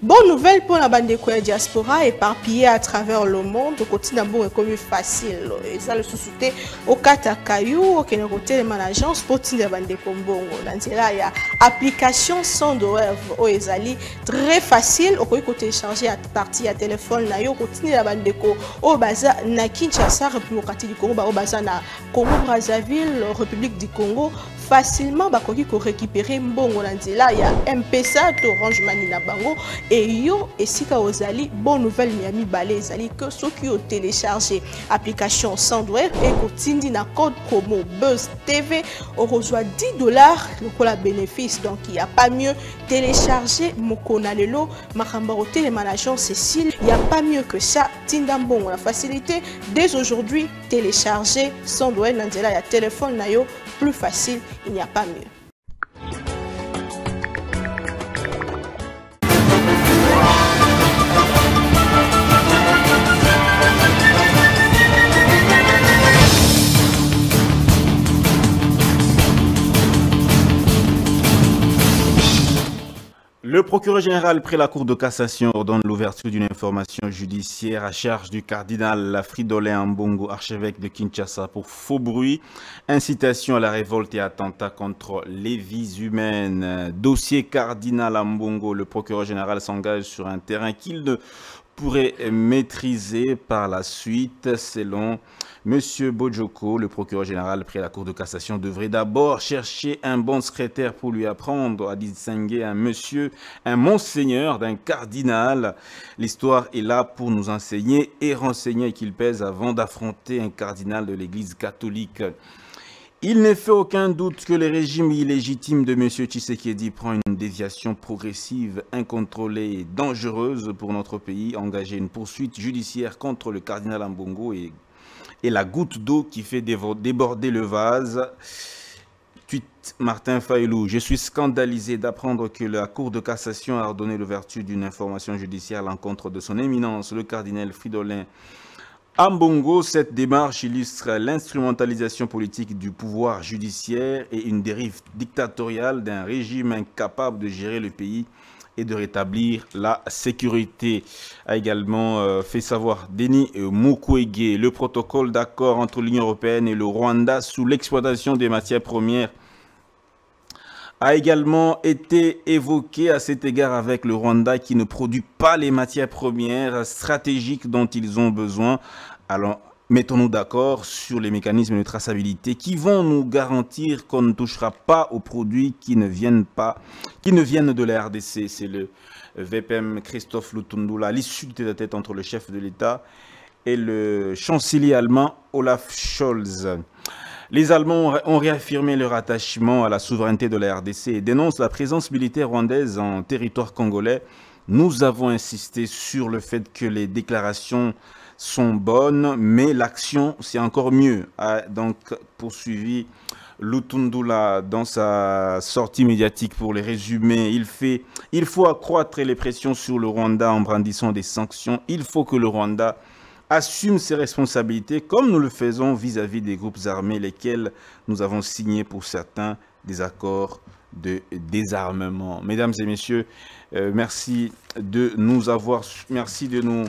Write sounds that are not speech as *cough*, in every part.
bonne nouvelle pour la bande de diaspora éparpillée à travers le monde. Kotina bongo ekomi facile. Eza lisusu te okata kayu okende kotelema na agence mpo tinda bandeko mbongo na nzela ya application sans doev oyo ezali très facile. Okoki kotélécharge ya partie ya telefone na yo kotindela bandeko oyo baza na kinshasa république du congo baoyo baza na congo brazzaville république du congo facilement bakoki korécupérer mbongo na nzela ya mpesa to orange mani na bango. Eyo esika ozali bonne nouvelle ya mibale ezali ke soki otélécharge application sandware ekotindi na code promo buzz tv okozwa 10 dollars lokola bénéfice. Donc il y a pas mieux télécharger mokona lelo. Makambo kotelema na agence cécile il y a pas mieux que ça. Tinda mbongo na facilité dès aujourd'hui télécharger sandware na nzela ya téléphone na yo plus facile il n'y a pas mieux. Le procureur général près la Cour de cassation ordonne l'ouverture d'une information judiciaire à charge du cardinal Fridolin Mbongo, archevêque de Kinshasa, pour faux bruit, incitation à la révolte et attentat contre les vies humaines. Dossier cardinal Mbongo, le procureur général s'engage sur un terrain qu'il ne pourrait maîtriser par la suite, selon Monsieur Bojoko, le procureur général près la Cour de cassation, devrait d'abord chercher un bon secrétaire pour lui apprendre à distinguer un monsieur, un monseigneur d'un cardinal. L'histoire est là pour nous enseigner et renseigner qu'il pèse avant d'affronter un cardinal de l'Église catholique. Il n'est fait aucun doute que le régime illégitime de M. Tshisekedi prend une déviation progressive, incontrôlée et dangereuse pour notre pays, engager une poursuite judiciaire contre le cardinal Ambongo et et la goutte d'eau qui fait déborder le vase. Tweet Martin Fayoulou. Je suis scandalisé d'apprendre que la Cour de cassation a ordonné l'ouverture d'une information judiciaire à l'encontre de son éminence, le cardinal Fridolin Ambongo. Cette démarche illustre l'instrumentalisation politique du pouvoir judiciaire et une dérive dictatoriale d'un régime incapable de gérer le pays et de rétablir la sécurité. A également euh, fait savoir Denis Mukwege le protocole d'accord entre l'Union européenne et le Rwanda sous l'exploitation des matières premières a également été évoqué à cet égard avec le Rwanda qui ne produit pas les matières premières stratégiques dont ils ont besoin. Alors, mettons-nous d'accord sur les mécanismes de traçabilité qui vont nous garantir qu'on ne touchera pas aux produits qui ne viennent pas, qui ne viennent de la RDC. C'est le VPM Christophe Lutundula, l'issue de tête entre le chef de l'État et le chancelier allemand Olaf Scholz. Les Allemands ont réaffirmé leur attachement à la souveraineté de la RDC et dénoncent la présence militaire rwandaise en territoire congolais. Nous avons insisté sur le fait que les déclarations sont bonnes, mais l'action, c'est encore mieux. A donc poursuivi Lutundula dans sa sortie médiatique pour les résumer. Il faut accroître les pressions sur le Rwanda en brandissant des sanctions. Il faut que le Rwanda assume ses responsabilités comme nous le faisons vis-à-vis des groupes armés lesquels nous avons signé pour certains des accords de désarmement. Mesdames et messieurs, euh, merci de nous avoir, merci de nous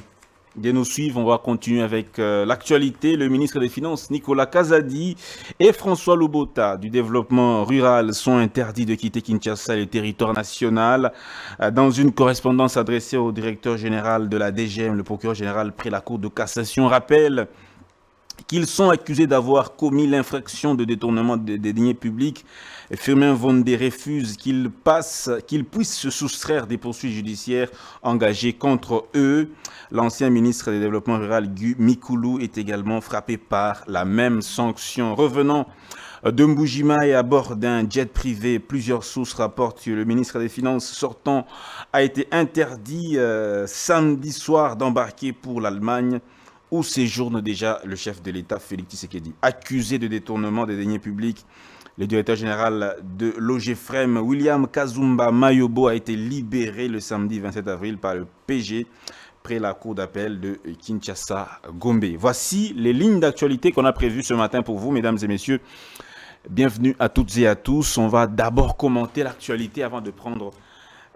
de nous suivre. On va continuer avec euh, l'actualité. Le ministre des Finances, Nicolas Kazadi, et François Lobota du développement rural sont interdits de quitter Kinshasa et le territoire national. Euh, dans une correspondance adressée au directeur général de la DGM, le procureur général près la Cour de cassation rappelle qu'ils sont accusés d'avoir commis l'infraction de détournement des deniers publics. Firmin Vondé refuse qu'ils puissent se soustraire des poursuites judiciaires engagées contre eux. L'ancien ministre du Développement rural, Gu Mikoulou, est également frappé par la même sanction. Revenons de Mboujima et à bord d'un jet privé. Plusieurs sources rapportent que le ministre des Finances sortant a été interdit euh, samedi soir d'embarquer pour l'Allemagne où séjourne déjà le chef de l'État, Félix Tshisekedi. Accusé de détournement des deniers publics, le directeur général de l'OGFREM, William Kazumba Mayobo, a été libéré le samedi 27 avril par le PG près la cour d'appel de Kinshasa-Gombe. Voici les lignes d'actualité qu'on a prévues ce matin pour vous, mesdames et messieurs. Bienvenue à toutes et à tous. On va d'abord commenter l'actualité avant de prendre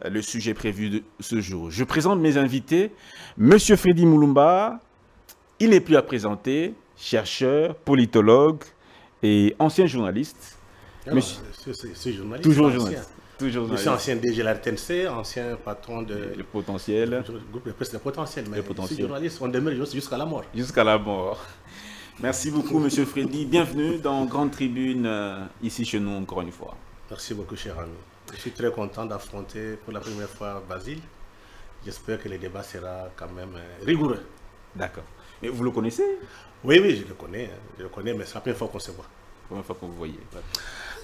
euh, le sujet prévu de ce jour. Je présente mes invités. Monsieur Freddy Moulumba, il n'est plus à présenter, chercheur, politologue et ancien journaliste. Monsieur... C'est journaliste. Toujours journaliste. Toujours suis ancien DG de la RTNC, ancien patron de... Le potentiel. Le groupe de presse de potentiel, mais le potentiel. journaliste, on demeure jusqu'à la mort. Jusqu'à la mort. Merci beaucoup, Monsieur Freddy. Bienvenue dans Grande Tribune, euh, ici chez nous, encore une fois. Merci beaucoup, cher ami. Je suis très content d'affronter pour la première fois Basile. J'espère que le débat sera quand même euh, rigoureux. D'accord. Mais vous le connaissez Oui, oui, je le connais. Hein. Je le connais, mais c'est la première fois qu'on se voit. La première fois que vous voyez.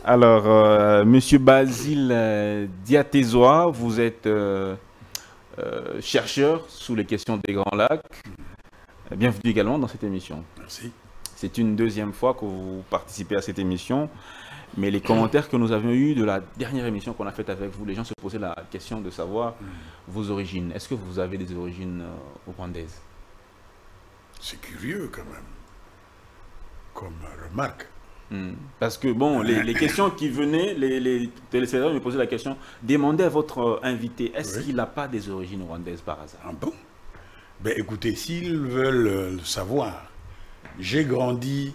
Alors, euh, Monsieur Basile euh, Diatézois, vous êtes euh, chercheur sous les questions des Grands Lacs. Bienvenue également dans cette émission. Merci. C'est une deuxième fois que vous participez à cette émission. Mais les commentaires que nous avions eus de la dernière émission qu'on a faite avec vous, les gens se posaient la question de savoir mm. vos origines. Est-ce que vous avez des origines rwandaises C'est curieux quand même, comme remarque. Hmm. Parce que, bon, les, *coughs* questions qui venaient, les, les téléspectateurs me posaient la question, demandez à votre euh, invité, est-ce qu'il n'a pas des origines rwandaises par hasard? Ah bon? Ben écoutez, s'ils veulent euh, le savoir, j'ai grandi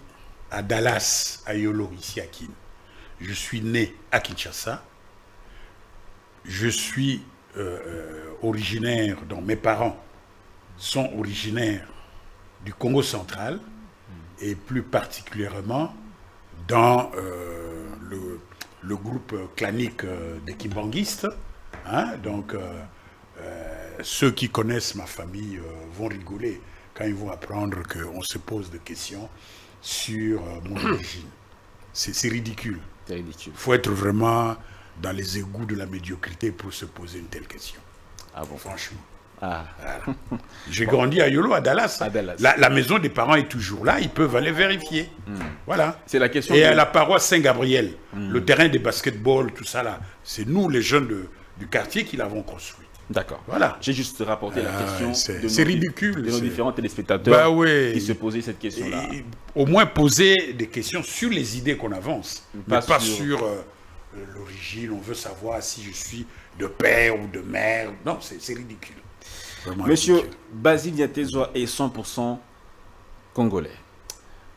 à Dallas, à Yolo, ici à Kin. Je suis né à Kinshasa. Je suis euh, originaire, dont mes parents sont originaires du Congo central, et plus particulièrement dans euh, le, groupe clanique euh, des Kimbanguistes. Hein, donc, euh, ceux qui connaissent ma famille vont rigoler quand ils vont apprendre qu'on se pose des questions sur mon origine. C'est ridicule. C'est ridicule. Il faut être vraiment dans les égouts de la médiocrité pour se poser une telle question. Ah bon Franchement. Ah. J'ai grandi à Yolo, à Dallas. La, maison des parents est toujours là, ils peuvent aller vérifier. Hmm. Voilà. C'est la question. Et à la paroisse Saint-Gabriel, hmm. le terrain de basketball, tout ça là, c'est nous les jeunes du quartier qui l'avons construit. D'accord. Voilà. J'ai juste rapporté la ah, question. C'est ridicule. De nos différents téléspectateurs bah qui se posaient cette question-là. Au moins poser des questions sur les idées qu'on avance, pas pas sur, euh, l'origine. On veut savoir si je suis de père ou de mère. Non, c'est ridicule. Monsieur Basile Yatezoa est 100% congolais.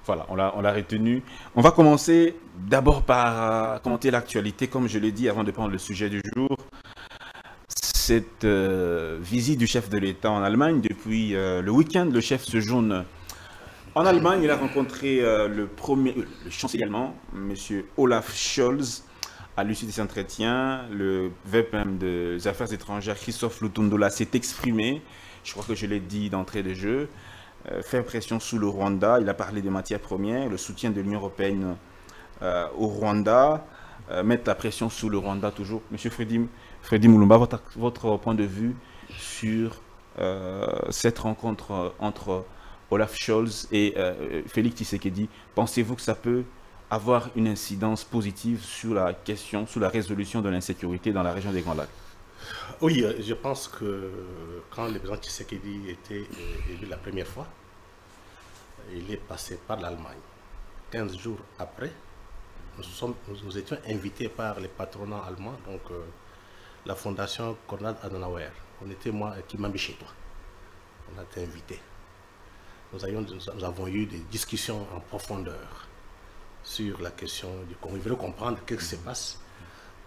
Voilà, on l'a retenu. On va commencer d'abord par euh, commenter l'actualité, comme je l'ai dit avant de prendre le sujet du jour. Cette euh, visite du chef de l'État en Allemagne, depuis euh, le week-end, le chef se journe en Allemagne. Il a rencontré le, premier, le chancelier allemand, monsieur Olaf Scholz, à l'issue de cet entretien, le VPM des Affaires étrangères, Christophe Lutundola, s'est exprimé. Je crois que je l'ai dit d'entrée de jeu. Euh, faire pression sous le Rwanda. Il a parlé des matières premières, le soutien de l'Union européenne euh, au Rwanda, euh, mettre la pression sous le Rwanda toujours. Monsieur Freddy, Freddy Moulumba, votre, votre, point de vue sur cette rencontre entre Olaf Scholz et Félix Tshisekedi, pensez-vous que ça peut avoir une incidence positive sur la question, sur la résolution de l'insécurité dans la région des Grands Lacs Oui, euh, je pense que quand le président Tshisekedi était euh, élu la première fois, il est passé par l'Allemagne. 15 jours après, nous, étions invités par les patronats allemands, donc euh, la fondation Konrad Adenauer. On était moi qui m'a chez toi. On a été invités. Nous avons eu des discussions en profondeur sur la question du Congo. Ils veulent comprendre ce qui se passe.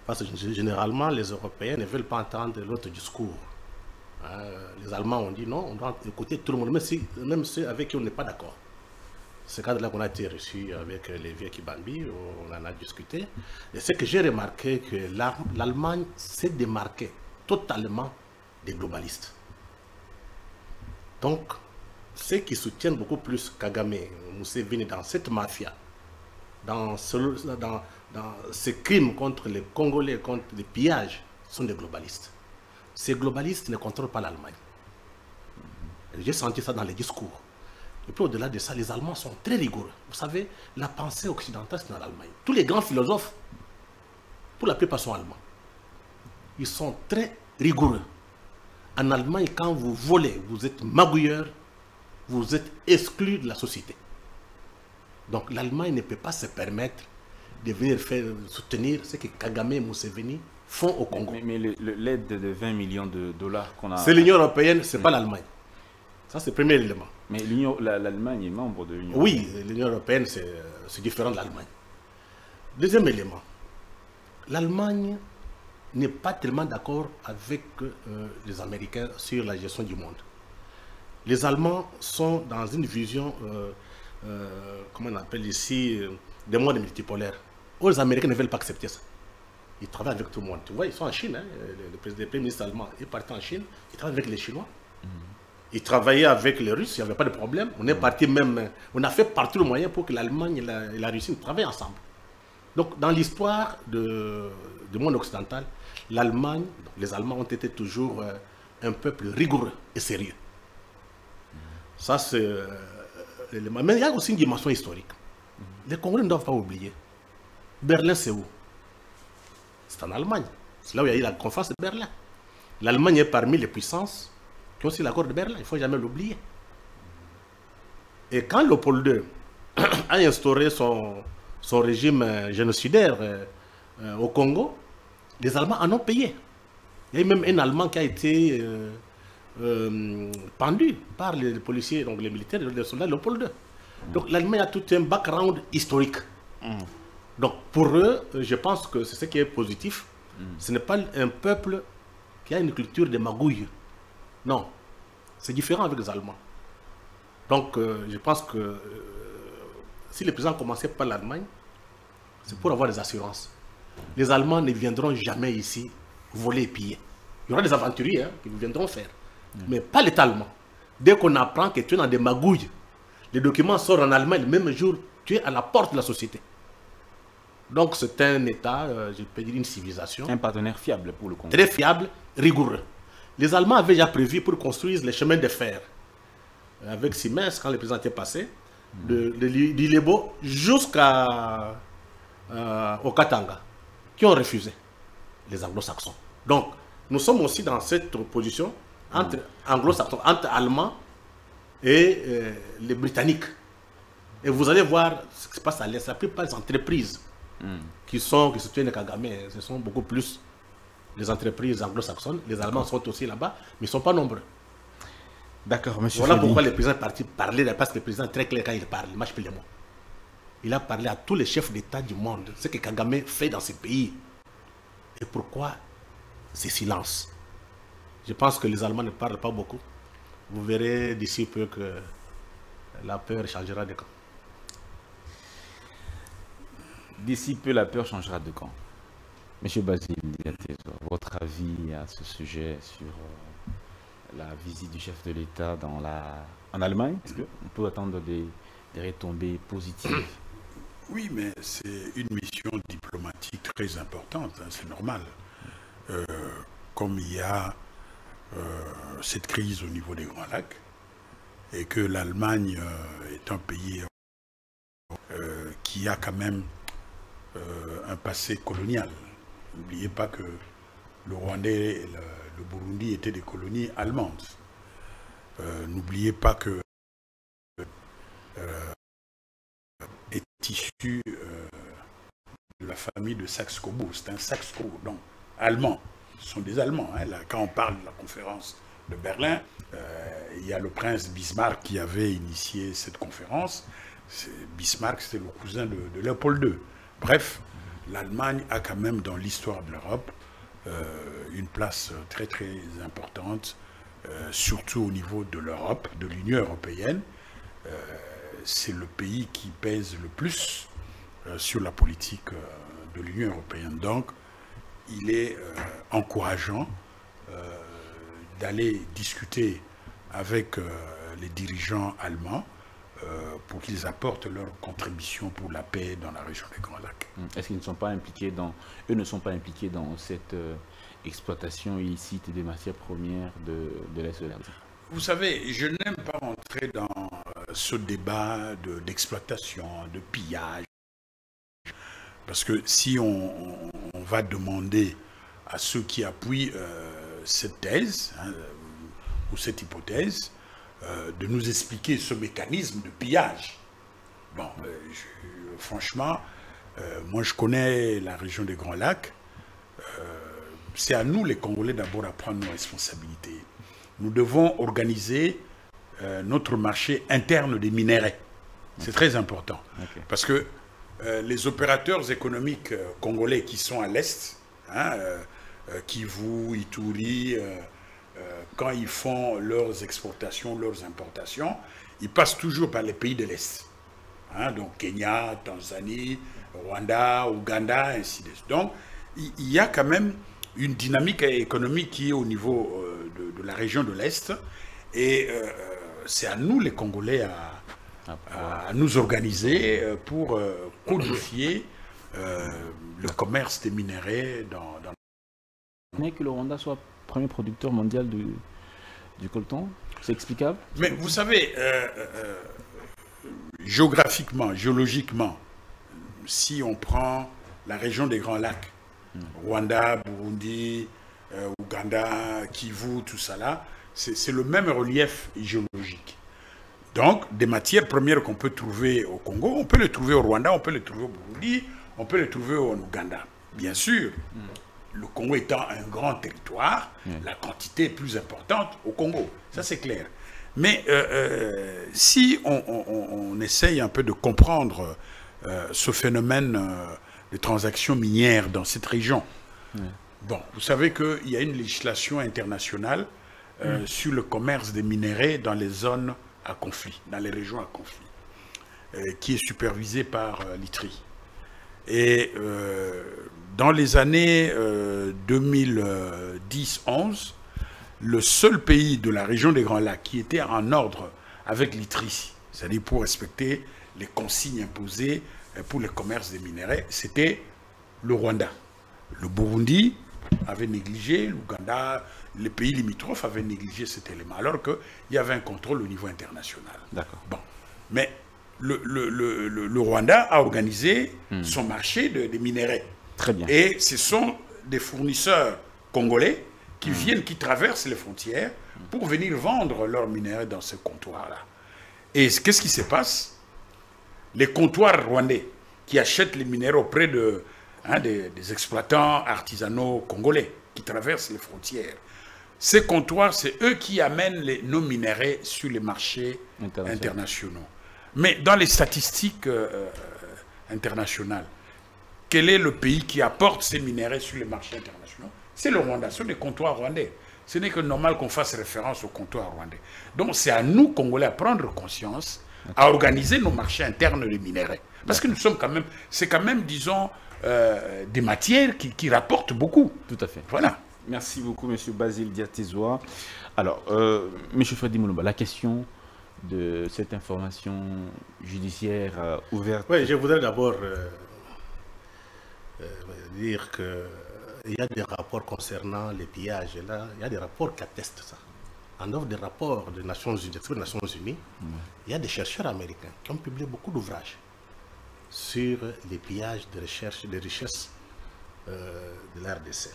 Parce que généralement, les Européens ne veulent pas entendre l'autre discours. Hein, les Allemands ont dit non, on doit écouter tout le monde, même, si, même ceux avec qui on n'est pas d'accord. C'est ce cadre-là qu'on a été reçu avec les vieux Kibambi, on en a discuté. Et c'est que j'ai remarqué que l'Allemagne s'est démarquée totalement des globalistes. Donc, ceux qui soutiennent beaucoup plus Kagame, Museveni dans cette mafia, dans, dans, dans ces crimes contre les Congolais, contre les pillages, sont des globalistes. Ces globalistes ne contrôlent pas l'Allemagne. J'ai senti ça dans les discours. Et puis au-delà de ça, les Allemands sont très rigoureux. Vous savez, la pensée occidentale, c'est dans l'Allemagne. Tous les grands philosophes, pour la plupart sont allemands. Ils sont très rigoureux. En Allemagne, quand vous volez, vous êtes magouilleur, vous êtes exclu de la société. Donc l'Allemagne ne peut pas se permettre de venir faire, soutenir ce que Kagame et Museveni font au Congo. Mais, l'aide de 20 millions de dollars qu'on a. C'est l'Union européenne, c'est pas l'Allemagne. Ça, c'est le premier élément. Mais l'Allemagne est membre de l'Union. Oui, l'Union européenne, c'est c'est différent de l'Allemagne. Deuxième élément, l'Allemagne n'est pas tellement d'accord avec euh, les Américains sur la gestion du monde. Les Allemands sont dans une vision, euh, euh, comment on appelle ici, euh, des mondes multipolaires. Or, les Américains ne veulent pas accepter ça. Ils travaillent avec tout le monde. Tu vois, ils sont en Chine. hein, Le, le président, premier ministre allemand est parti en Chine. Il travaille avec les Chinois. Il travaillait avec les Russes, il n'y avait pas de problème. On est parti même, on a fait partout le moyen pour que l'Allemagne et la, et la Russie travaillent ensemble. Donc, dans l'histoire du monde occidental, l'Allemagne, les Allemands ont été toujours euh, un peuple rigoureux et sérieux. Ça, c'est l'élément. Mais il y a aussi une dimension historique. Les Congolais ne doivent pas oublier. Berlin, c'est où? C'est en Allemagne. C'est là où il y a eu la conférence de Berlin. L'Allemagne est parmi les puissances qui ont aussi l'accord de Berlin. Il ne faut jamais l'oublier. Et quand Léopold II *coughs* a instauré son, son régime euh, génocidaire euh, euh, au Congo, les Allemands en ont payé. Il y a eu même un Allemand qui a été euh, euh, pendu par les policiers, donc les militaires, les soldats de Léopold II. Donc l'Allemagne a tout un background historique. Donc pour eux, euh, je pense que c'est ce qui est positif. Ce n'est pas un peuple qui a une culture de magouille. Non. C'est différent avec les Allemands. Donc euh, je pense que euh, si les présidents commençaient par l'Allemagne, c'est pour avoir des assurances. Les Allemands ne viendront jamais ici voler et piller. Il y aura des aventuriers hein, qui viendront faire. Mais pas l'État allemand. Dès qu'on apprend que tu es dans des magouilles, les documents sortent en Allemagne le même jour, tu es à la porte de la société. Donc c'est un État, euh, je peux dire une civilisation, Un partenaire fiable pour le Congo. très fiable, rigoureux. Les Allemands avaient déjà prévu pour construire les chemins de fer avec Siemens quand le président était passé, de, de jusqu'à euh, au Katanga, qui ont refusé les anglo-saxons. Donc, nous sommes aussi dans cette position entre anglo-saxons, entre Allemands et euh, les Britanniques. Et vous allez voir ce qui se passe à l'Est. La plupart des entreprises qui sont, qui se tiennent à Kagame, ce sont beaucoup plus les entreprises anglo-saxonnes. Les Allemands sont aussi là-bas, mais ils ne sont pas nombreux. D'accord, monsieur Voilà pourquoi le président est parti parler, parce que le président est très clair quand il parle, il marche les mots. Il a parlé à tous les chefs d'État du monde, ce que Kagame fait dans ce pays. Et pourquoi ce silence Je pense que les Allemands ne parlent pas beaucoup. Vous verrez d'ici peu que la peur changera de camp. D'ici peu, la peur changera de camp. Monsieur Basile votre avis à ce sujet sur euh, la visite du chef de l'État dans la... en Allemagne? Est-ce qu'on peut attendre des, des retombées positives? Oui, mais c'est une mission diplomatique très importante, hein, c'est normal. Euh, comme il y a cette crise au niveau des Grands Lacs, et que l'Allemagne euh, est un pays euh, qui a quand même euh, un passé colonial. N'oubliez pas que le Rwandais et le, Burundi étaient des colonies allemandes. Euh, N'oubliez pas que est issu euh, de la famille de Saxe-Cobourg. C'est un Saxe-Cobourg, donc allemand. Sont des Allemands. hein. Quand on parle de la conférence de Berlin, euh, il y a le prince Bismarck qui avait initié cette conférence. Bismarck, c'était le cousin de, Léopold II. Bref, l'Allemagne a quand même dans l'histoire de l'Europe euh, une place très très importante, euh, surtout au niveau de l'Europe, de l'Union européenne c'est le pays qui pèse le plus sur la politique de l'Union européenne. Donc, il est euh, encourageant euh, d'aller discuter avec euh, les dirigeants allemands pour qu'ils apportent leur contribution pour la paix dans la région des Grands Lacs. Est-ce qu'ils ne sont pas impliqués dans... Eux ne sont pas impliqués dans cette euh, exploitation illicite des matières premières de, de l'Est de Vous savez, je n'aime pas rentrer dans ce débat de- d'exploitation, de, pillage. Parce que si on va demander à ceux qui appuient euh, cette thèse, hein, ou cette hypothèse, euh, de nous expliquer ce mécanisme de pillage. Bon, euh, je- franchement, moi je connais la région des Grands Lacs. C'est à nous les Congolais d'abord à prendre nos responsabilités. Nous devons organiser notre marché interne des minéraux. C'est très important. Parce que euh, les opérateurs économiques euh, congolais qui sont à l'Est, hein, euh, Kivu, Ituri, quand ils font leurs exportations, leurs importations, ils passent toujours par les pays de l'Est. Hein, donc Kenya, Tanzanie, Rwanda, Ouganda, ainsi de suite. Donc il y a quand même une dynamique économique qui est au niveau de, la région de l'Est. Et c'est à nous, les Congolais, à, à nous organiser euh, pour euh, codifier euh, le commerce des minéraux dans, dans Mais que le Rwanda soit premier producteur mondial du, du coltan, c'est explicable? Mais vous savez, euh, euh, géographiquement, géologiquement, si on prend la région des Grands Lacs, Rwanda, Burundi, euh, Ouganda, Kivu, tout ça là, c'est le même relief géologique. Donc, des matières premières qu'on peut trouver au Congo, on peut les trouver au Rwanda, on peut les trouver au Burundi, on peut les trouver au Ouganda. Bien sûr, le Congo étant un grand territoire, la quantité est plus importante au Congo. Ça, c'est clair. Mais euh, euh, si on, on- on- on essaye un peu de comprendre euh, ce phénomène de transactions minières dans cette région, bon, vous savez qu'il y a une législation internationale euh, sur le commerce des minéraux dans les zones à conflit, dans les régions à conflit, euh, qui est supervisée par euh, l'ITRI. Et euh, dans les années euh, 2010-11, le seul pays de la région des Grands Lacs qui était en ordre avec l'ITRI, c'est-à-dire pour respecter les consignes imposées pour le commerce des minéraux, c'était le Rwanda. Le Burundi avait négligé, l'Ouganda, les pays limitrophes avaient négligé cet élément, alors qu'il y avait un contrôle au niveau international. D'accord. Bon. Mais le, le- le- le- le Rwanda a organisé son marché de- des minéraux. Très bien. Et ce sont des fournisseurs congolais qui viennent, qui traversent les frontières pour venir vendre leurs minéraux dans ce comptoir-là. Et qu'est-ce qui se passe? Les comptoirs rwandais qui achètent les minéraux auprès de, hein, des, des exploitants artisanaux congolais qui traversent les frontières. Ces comptoirs, c'est eux qui amènent les, nos minéraux sur les marchés International. internationaux. Mais dans les statistiques euh, euh, internationales, quel est le pays qui apporte ces minéraux sur les marchés internationaux? C'est le Rwanda, ce sont les comptoirs rwandais. Ce n'est que normal qu'on fasse référence aux comptoirs rwandais. Donc c'est à nous, Congolais, à prendre conscience, à organiser nos marchés internes de minéraux. Parce que nous sommes quand même, c'est quand même, disons, euh, des matières qui, qui rapportent beaucoup. Tout à fait. Voilà. Merci beaucoup, Monsieur Basile Diatézois. Alors, euh, Monsieur Freddy Moulomba, la question de cette information judiciaire euh, ouverte. Oui, je voudrais d'abord euh, dire qu'il y a des rapports concernant les pillages. Là, il y a des rapports qui attestent ça. En dehors des rapports des Nations Unies, des Nations Unies il y a des chercheurs américains qui ont publié beaucoup d'ouvrages sur les pillages de recherche, des richesses euh, de l'RDC.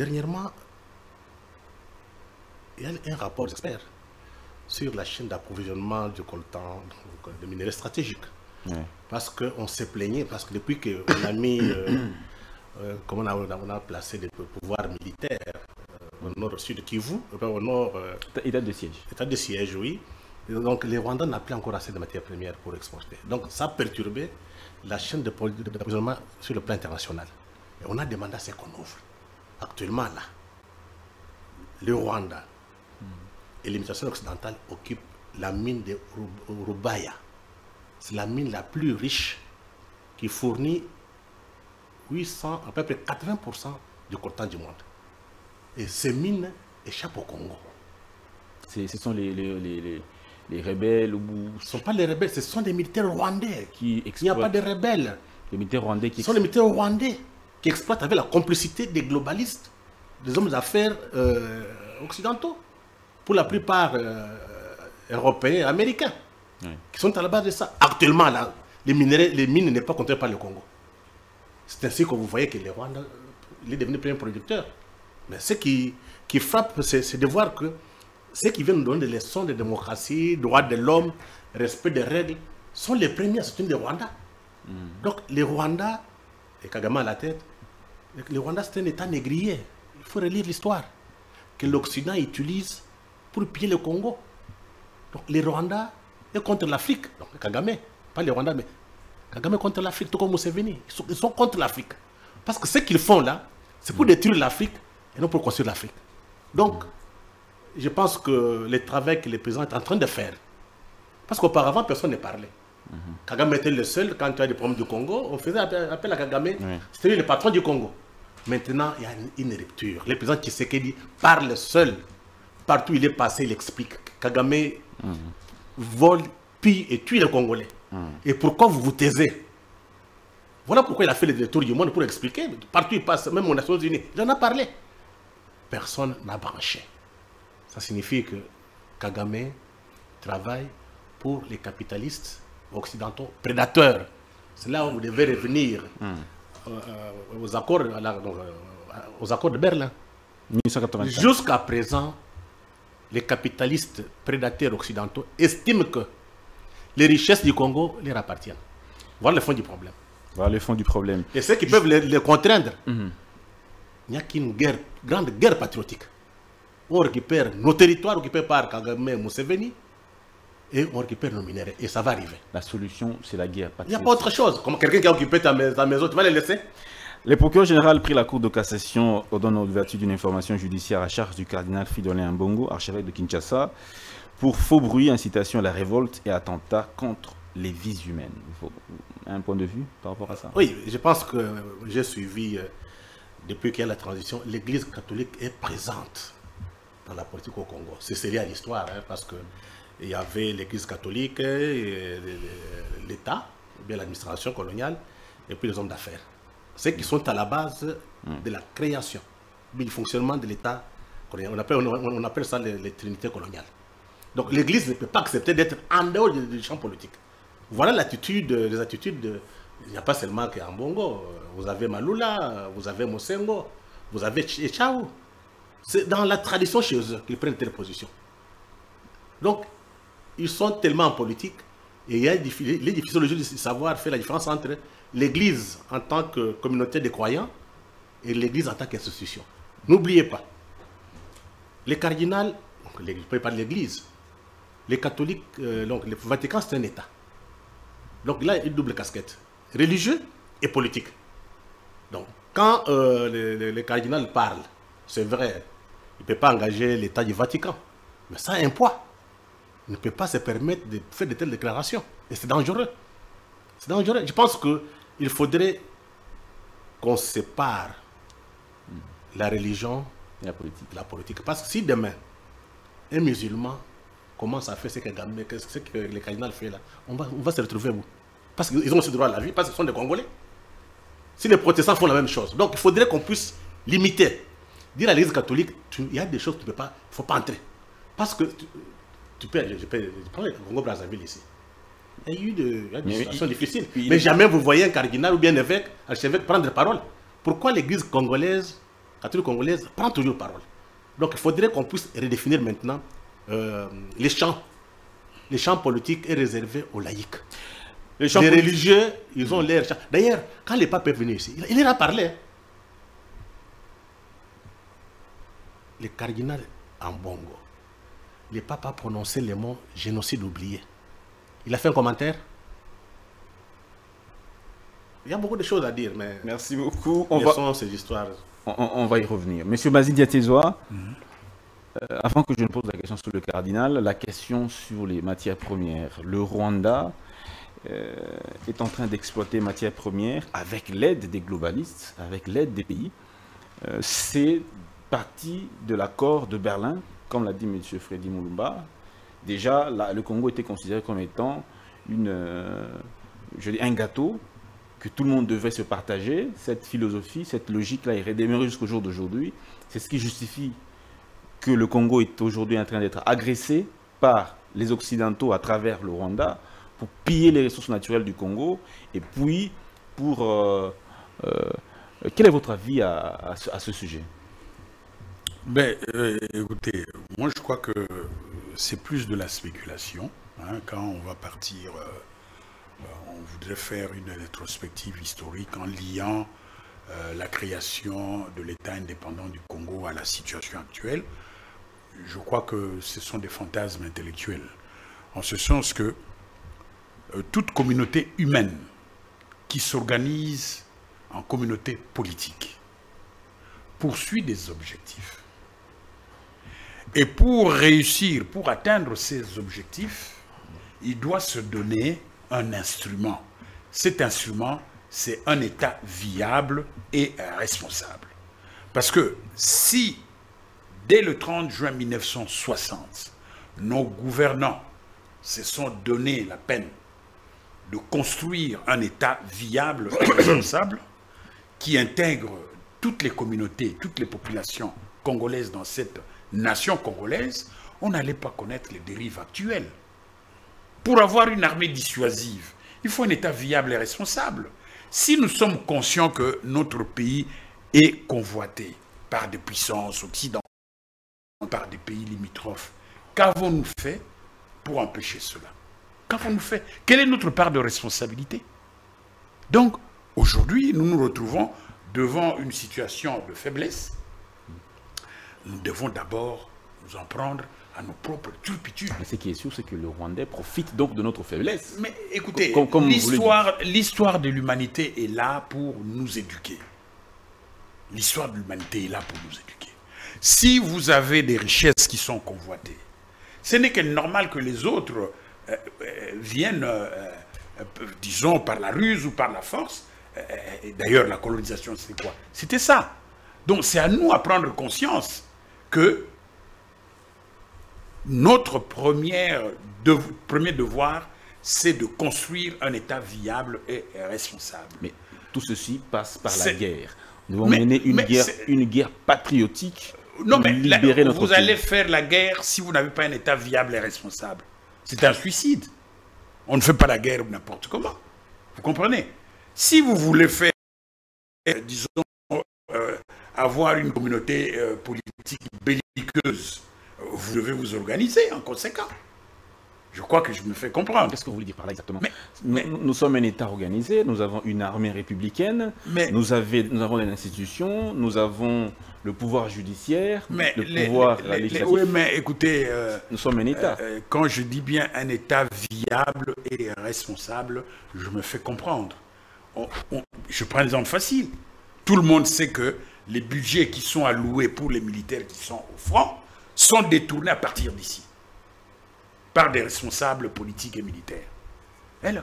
Dernièrement, il y a un rapport d'experts sur la chaîne d'approvisionnement du coltan, donc, de minerais stratégiques. Parce qu'on s'est plaigné, parce que depuis qu'on a mis, euh, euh, comment on a, on placé des pouvoirs militaires euh, au nord sud de Kivu, euh, au nord, euh, État de siège. état de siège, oui. Et donc les Rwandais n'ont plus encore assez de matières premières pour exporter. Donc ça a perturbé la chaîne d'approvisionnement sur le plan international. Et on a demandé à ce qu'on ouvre. Actuellement, là, le Rwanda et l'imitation occidentale occupent la mine de Rub- Rubaya. C'est la mine la plus riche qui fournit 800, à peu près 80% du coltan du monde. Et ces mines échappent au Congo. Ce sont les, les, les, les- les rebelles ou Ce ne sont pas les rebelles, ce sont des militaires rwandais. qui Il n'y a pas exploitent de rebelles. les militaires rwandais qui Ce sont les militaires rwandais qui exploitent avec la complicité des globalistes, des hommes d'affaires euh, occidentaux, pour la plupart euh, européens et américains, qui sont à la base de ça. Actuellement, là, les, minéraux, les mines n'est pas contrôlées par le Congo. C'est ainsi que vous voyez que le Rwanda il est devenu premier producteur. Mais ce qui, qui frappe, c'est de voir que ceux qui viennent nous donner des leçons de démocratie, droits de l'homme, respect des règles, sont les premiers à soutenir le Rwanda. Donc les Rwandais, et Kagame à la tête, Le Rwanda, c'est un État négrier. Il faut relire l'histoire que l'Occident utilise pour piller le Congo. Donc, les Rwandais est contre l'Afrique. Donc, Kagame, pas les Rwandais, mais Kagame est contre l'Afrique, tout comme Museveni. Ils sont, ils sont contre l'Afrique. Parce que ce qu'ils font là, c'est pour détruire l'Afrique et non pour construire l'Afrique. Donc, je pense que le travail que le président est en train de faire, parce qu'auparavant, personne ne parlait. Kagame était le seul, quand tu as des problèmes du Congo, on faisait appel, à Kagame, c'était lui le patron du Congo. Maintenant, il y a une, une rupture. Le président Tshisekedi parle seul. Partout où il est passé, il explique. Kagame vole, pille et tue les Congolais. Et pourquoi vous vous taisez? Voilà pourquoi il a fait le tour du monde pour expliquer. Partout où il passe, même aux Nations Unies, il en a parlé. Personne n'a branché. Ça signifie que Kagame travaille pour les capitalistes occidentaux prédateurs. C'est là où vous devez revenir euh, euh, aux, accords, euh, aux accords de Berlin. 1885. Jusqu'à présent, les capitalistes prédateurs occidentaux estiment que les richesses du Congo leur appartiennent. Voilà le fond du problème. Voilà le fond du problème. Et ceux qui peuvent les, les contraindre, il n'y a qu'une guerre, grande guerre patriotique. On récupère nos territoires occupés par Kagame Museveni et on récupère nos minéraux. Et ça va arriver. La solution, c'est la guerre. Il n'y a pas autre chose. Comme quelqu'un qui a occupé ta, mais- ta maison, tu vas les laisser? Le procureur général prit la Cour de cassation ordonnant l'ouverture d'une information judiciaire à charge du cardinal Fridolin Mbongo, archevêque de Kinshasa, pour faux bruit, incitation à la révolte et attentat contre les vies humaines. Faut un point de vue par rapport à ça? Oui, je pense que j'ai suivi, euh, depuis qu'il y a la transition, l'Église catholique est présente dans la politique au Congo. C'est lié à l'histoire, hein, parce que il y avait l'Église catholique, l'État, bien l'administration coloniale, et puis les hommes d'affaires. Ceux qui sont à la base de la création, du fonctionnement de l'État colonial. On appelle, on, on appelle ça les, les trinités coloniales. Donc l'Église ne peut pas accepter d'être en dehors du, du champ politique. Voilà l'attitude, les attitudes. de- il n'y a pas seulement qu'en Bongo. Vous avez Malula, vous avez Mosengo, vous avez Ch- Chao. C'est dans la tradition chez eux qu'ils prennent telle position. Donc, ils sont tellement en politique et il, y a aujourd'hui de savoir faire la différence entre l'Église en tant que communauté de croyants et l'Église en tant qu'institution. N'oubliez pas, les cardinals, je ne pas de l'Église, les catholiques, euh, donc le Vatican c'est un État. Donc là, il y a une double casquette, religieux et politique. Donc quand euh, le, le- le cardinal parle, c'est vrai, il ne peut pas engager l'État du Vatican, mais ça a un poids. Ne peut pas se permettre de faire de telles déclarations. Et c'est dangereux. C'est dangereux. Je pense qu'il faudrait qu'on sépare la religion Et la politique. de la politique. Parce que si demain, un musulman commence à faire ce que, ce que le cardinal fait là, on va, on va se retrouver où? Parce qu'ils ont aussi droit à la vie, parce qu'ils sont des Congolais. Si les protestants font la même chose. Donc il faudrait qu'on puisse limiter. Dire à l'église catholique, il y a des choses que tu ne peux pas, il ne faut pas entrer. Parce que tu, peux, je, peux, je prends le Congo-Brazzaville ici. Il y a eu de, il y a des situations il- difficiles. il- Mais jamais vous voyez un cardinal ou bien un évêque, un archevêque prendre parole. Pourquoi l'église congolaise, catholique congolaise, prend toujours parole? Donc il faudrait qu'on puisse redéfinir maintenant euh, les champs. Les champs politiques est réservé aux laïcs. Les les religieux, ils ont leur champ. D'ailleurs, quand le pape est venu ici, il, il en a parlé. Le cardinal en Bongo, le pape a prononcé le mot génocide oublié. Il a fait un commentaire. Il y a beaucoup de choses à dire, mais Merci beaucoup. On va, ces histoires. on, on va y revenir. Monsieur Basile Diatézois, euh, avant que je ne pose la question sur le cardinal, la question sur les matières premières. Le Rwanda euh, est en train d'exploiter matières premières avec l'aide des globalistes, avec l'aide des pays. Euh, C'est partie de l'accord de Berlin, comme l'a dit M. Freddy Moulumba. Déjà, le Congo était considéré comme étant une, euh, je dis, un gâteau que tout le monde devait se partager. Cette philosophie, cette logique-là est redémarrée jusqu'au jour d'aujourd'hui. C'est ce qui justifie que le Congo est aujourd'hui en train d'être agressé par les Occidentaux à travers le Rwanda pour piller les ressources naturelles du Congo et puis pour... euh, euh, quel est votre avis à ce sujet? Ben, euh, écoutez, moi je crois que c'est plus de la spéculation. hein, quand on va partir, euh, euh, on voudrait faire une rétrospective historique en liant la création de l'État indépendant du Congo à la situation actuelle, je crois que ce sont des fantasmes intellectuels. En ce sens que toute communauté humaine qui s'organise en communauté politique poursuit des objectifs. Et pour réussir, pour atteindre ces objectifs, il doit se donner un instrument. Cet instrument, c'est un État viable et responsable. Parce que si, dès le 30 juin 1960, nos gouvernants se sont donné la peine de construire un État viable et *coughs* responsable qui intègre toutes les communautés, toutes les populations congolaises dans cette nation congolaise, on n'allait pas connaître les dérives actuelles. Pour avoir une armée dissuasive, il faut un État viable et responsable. Si nous sommes conscients que notre pays est convoité par des puissances occidentales, par des pays limitrophes, qu'avons-nous fait pour empêcher cela? Qu'avons-nous fait? Quelle est notre part de responsabilité? Donc, aujourd'hui, nous nous retrouvons devant une situation de faiblesse. Nous devons d'abord nous en prendre à nos propres turpitudes. Mais ce qui est sûr, c'est que le Rwandais profite donc de notre faiblesse. Mais écoutez, l'histoire, de l'humanité est là pour nous éduquer. L'histoire de l'humanité est là pour nous éduquer. Si vous avez des richesses qui sont convoitées, ce n'est que normal que les autres euh, euh, viennent, euh, disons, par la ruse ou par la force. D'ailleurs, la colonisation, c'est quoi? C'était ça. Donc, c'est à nous à prendre conscience que notre première dev- premier devoir, c'est de construire un État viable et responsable. Mais tout ceci passe par la guerre. Nous devons Mais- mener une guerre, une guerre patriotique Non, pour mais la- libérer notre vous pays. allez faire la guerre si vous n'avez pas un État viable et responsable. C'est un suicide. On ne fait pas la guerre n'importe comment. Vous comprenez? Si vous voulez faire, euh, disons, euh, avoir une communauté euh, politique belliqueuse, euh, vous devez vous organiser en conséquent. Je crois que je me fais comprendre. Qu'est-ce que vous voulez dire par là exactement? Mais- nous, mais- nous sommes un État organisé, nous avons une armée républicaine, Mais- nous, avez- nous avons des institutions, nous avons le pouvoir judiciaire, Mais le les- pouvoir les- les- législatif. oui, mais écoutez, euh, Nous sommes un État. Euh, quand je dis bien un État viable et responsable, je me fais comprendre. On- on- je prends un exemple facile. Tout le monde sait que les budgets qui sont alloués pour les militaires qui sont au front sont détournés à partir d'ici par des responsables politiques et militaires. Et là,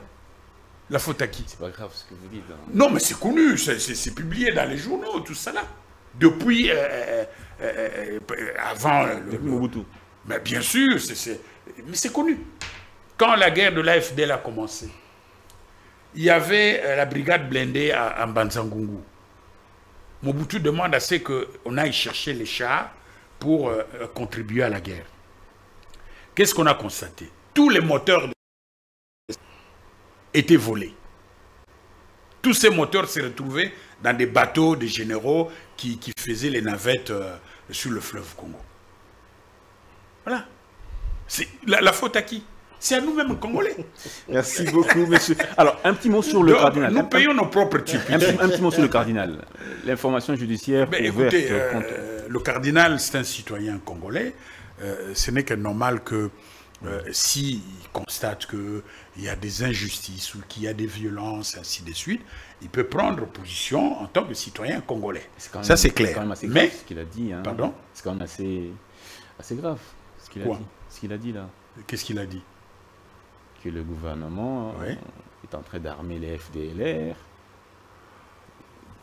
la faute à qui? C'est pas grave ce que vous dites. hein. non, mais c'est connu, c'est- publié dans les journaux, tout ça là. Depuis, euh, euh, euh, avant... le- Depuis Mobutu. mais bien sûr, c'est- mais c'est connu. Quand la guerre de l'AFDL a commencé, il y avait la brigade blindée à, à. Mobutu demande à ce qu'on aille chercher les chars pour euh, euh, contribuer à la guerre. Qu'est-ce qu'on a constaté? Tous les moteurs étaient volés. Tous ces moteurs se retrouvaient dans des bateaux de généraux qui, faisaient les navettes euh, sur le fleuve Congo. Voilà. La, la faute à qui? C'est à nous-mêmes, Congolais. *laughs* Merci beaucoup, monsieur. Alors, un petit mot sur le Donc, cardinal. Nous Un- payons nos propres un, turpitudes. petit, un petit mot sur le cardinal. L'information judiciaire Ben, ouverte écoutez, contre... euh, le cardinal, c'est un citoyen congolais. Euh, ce n'est que normal que euh, s'il constate qu'il y a des injustices ou qu'il y a des violences, ainsi de suite, il peut prendre position en tant que citoyen congolais. quand Ça, c'est clair. quand même assez grave Mais, ce qu'il a dit. hein. Pardon? C'est quand même assez, assez grave ce qu'il a dit. Ce qu'il a dit là. qu'est-ce qu'il a dit? Que le gouvernement Oui. euh, est en train d'armer les FDLR.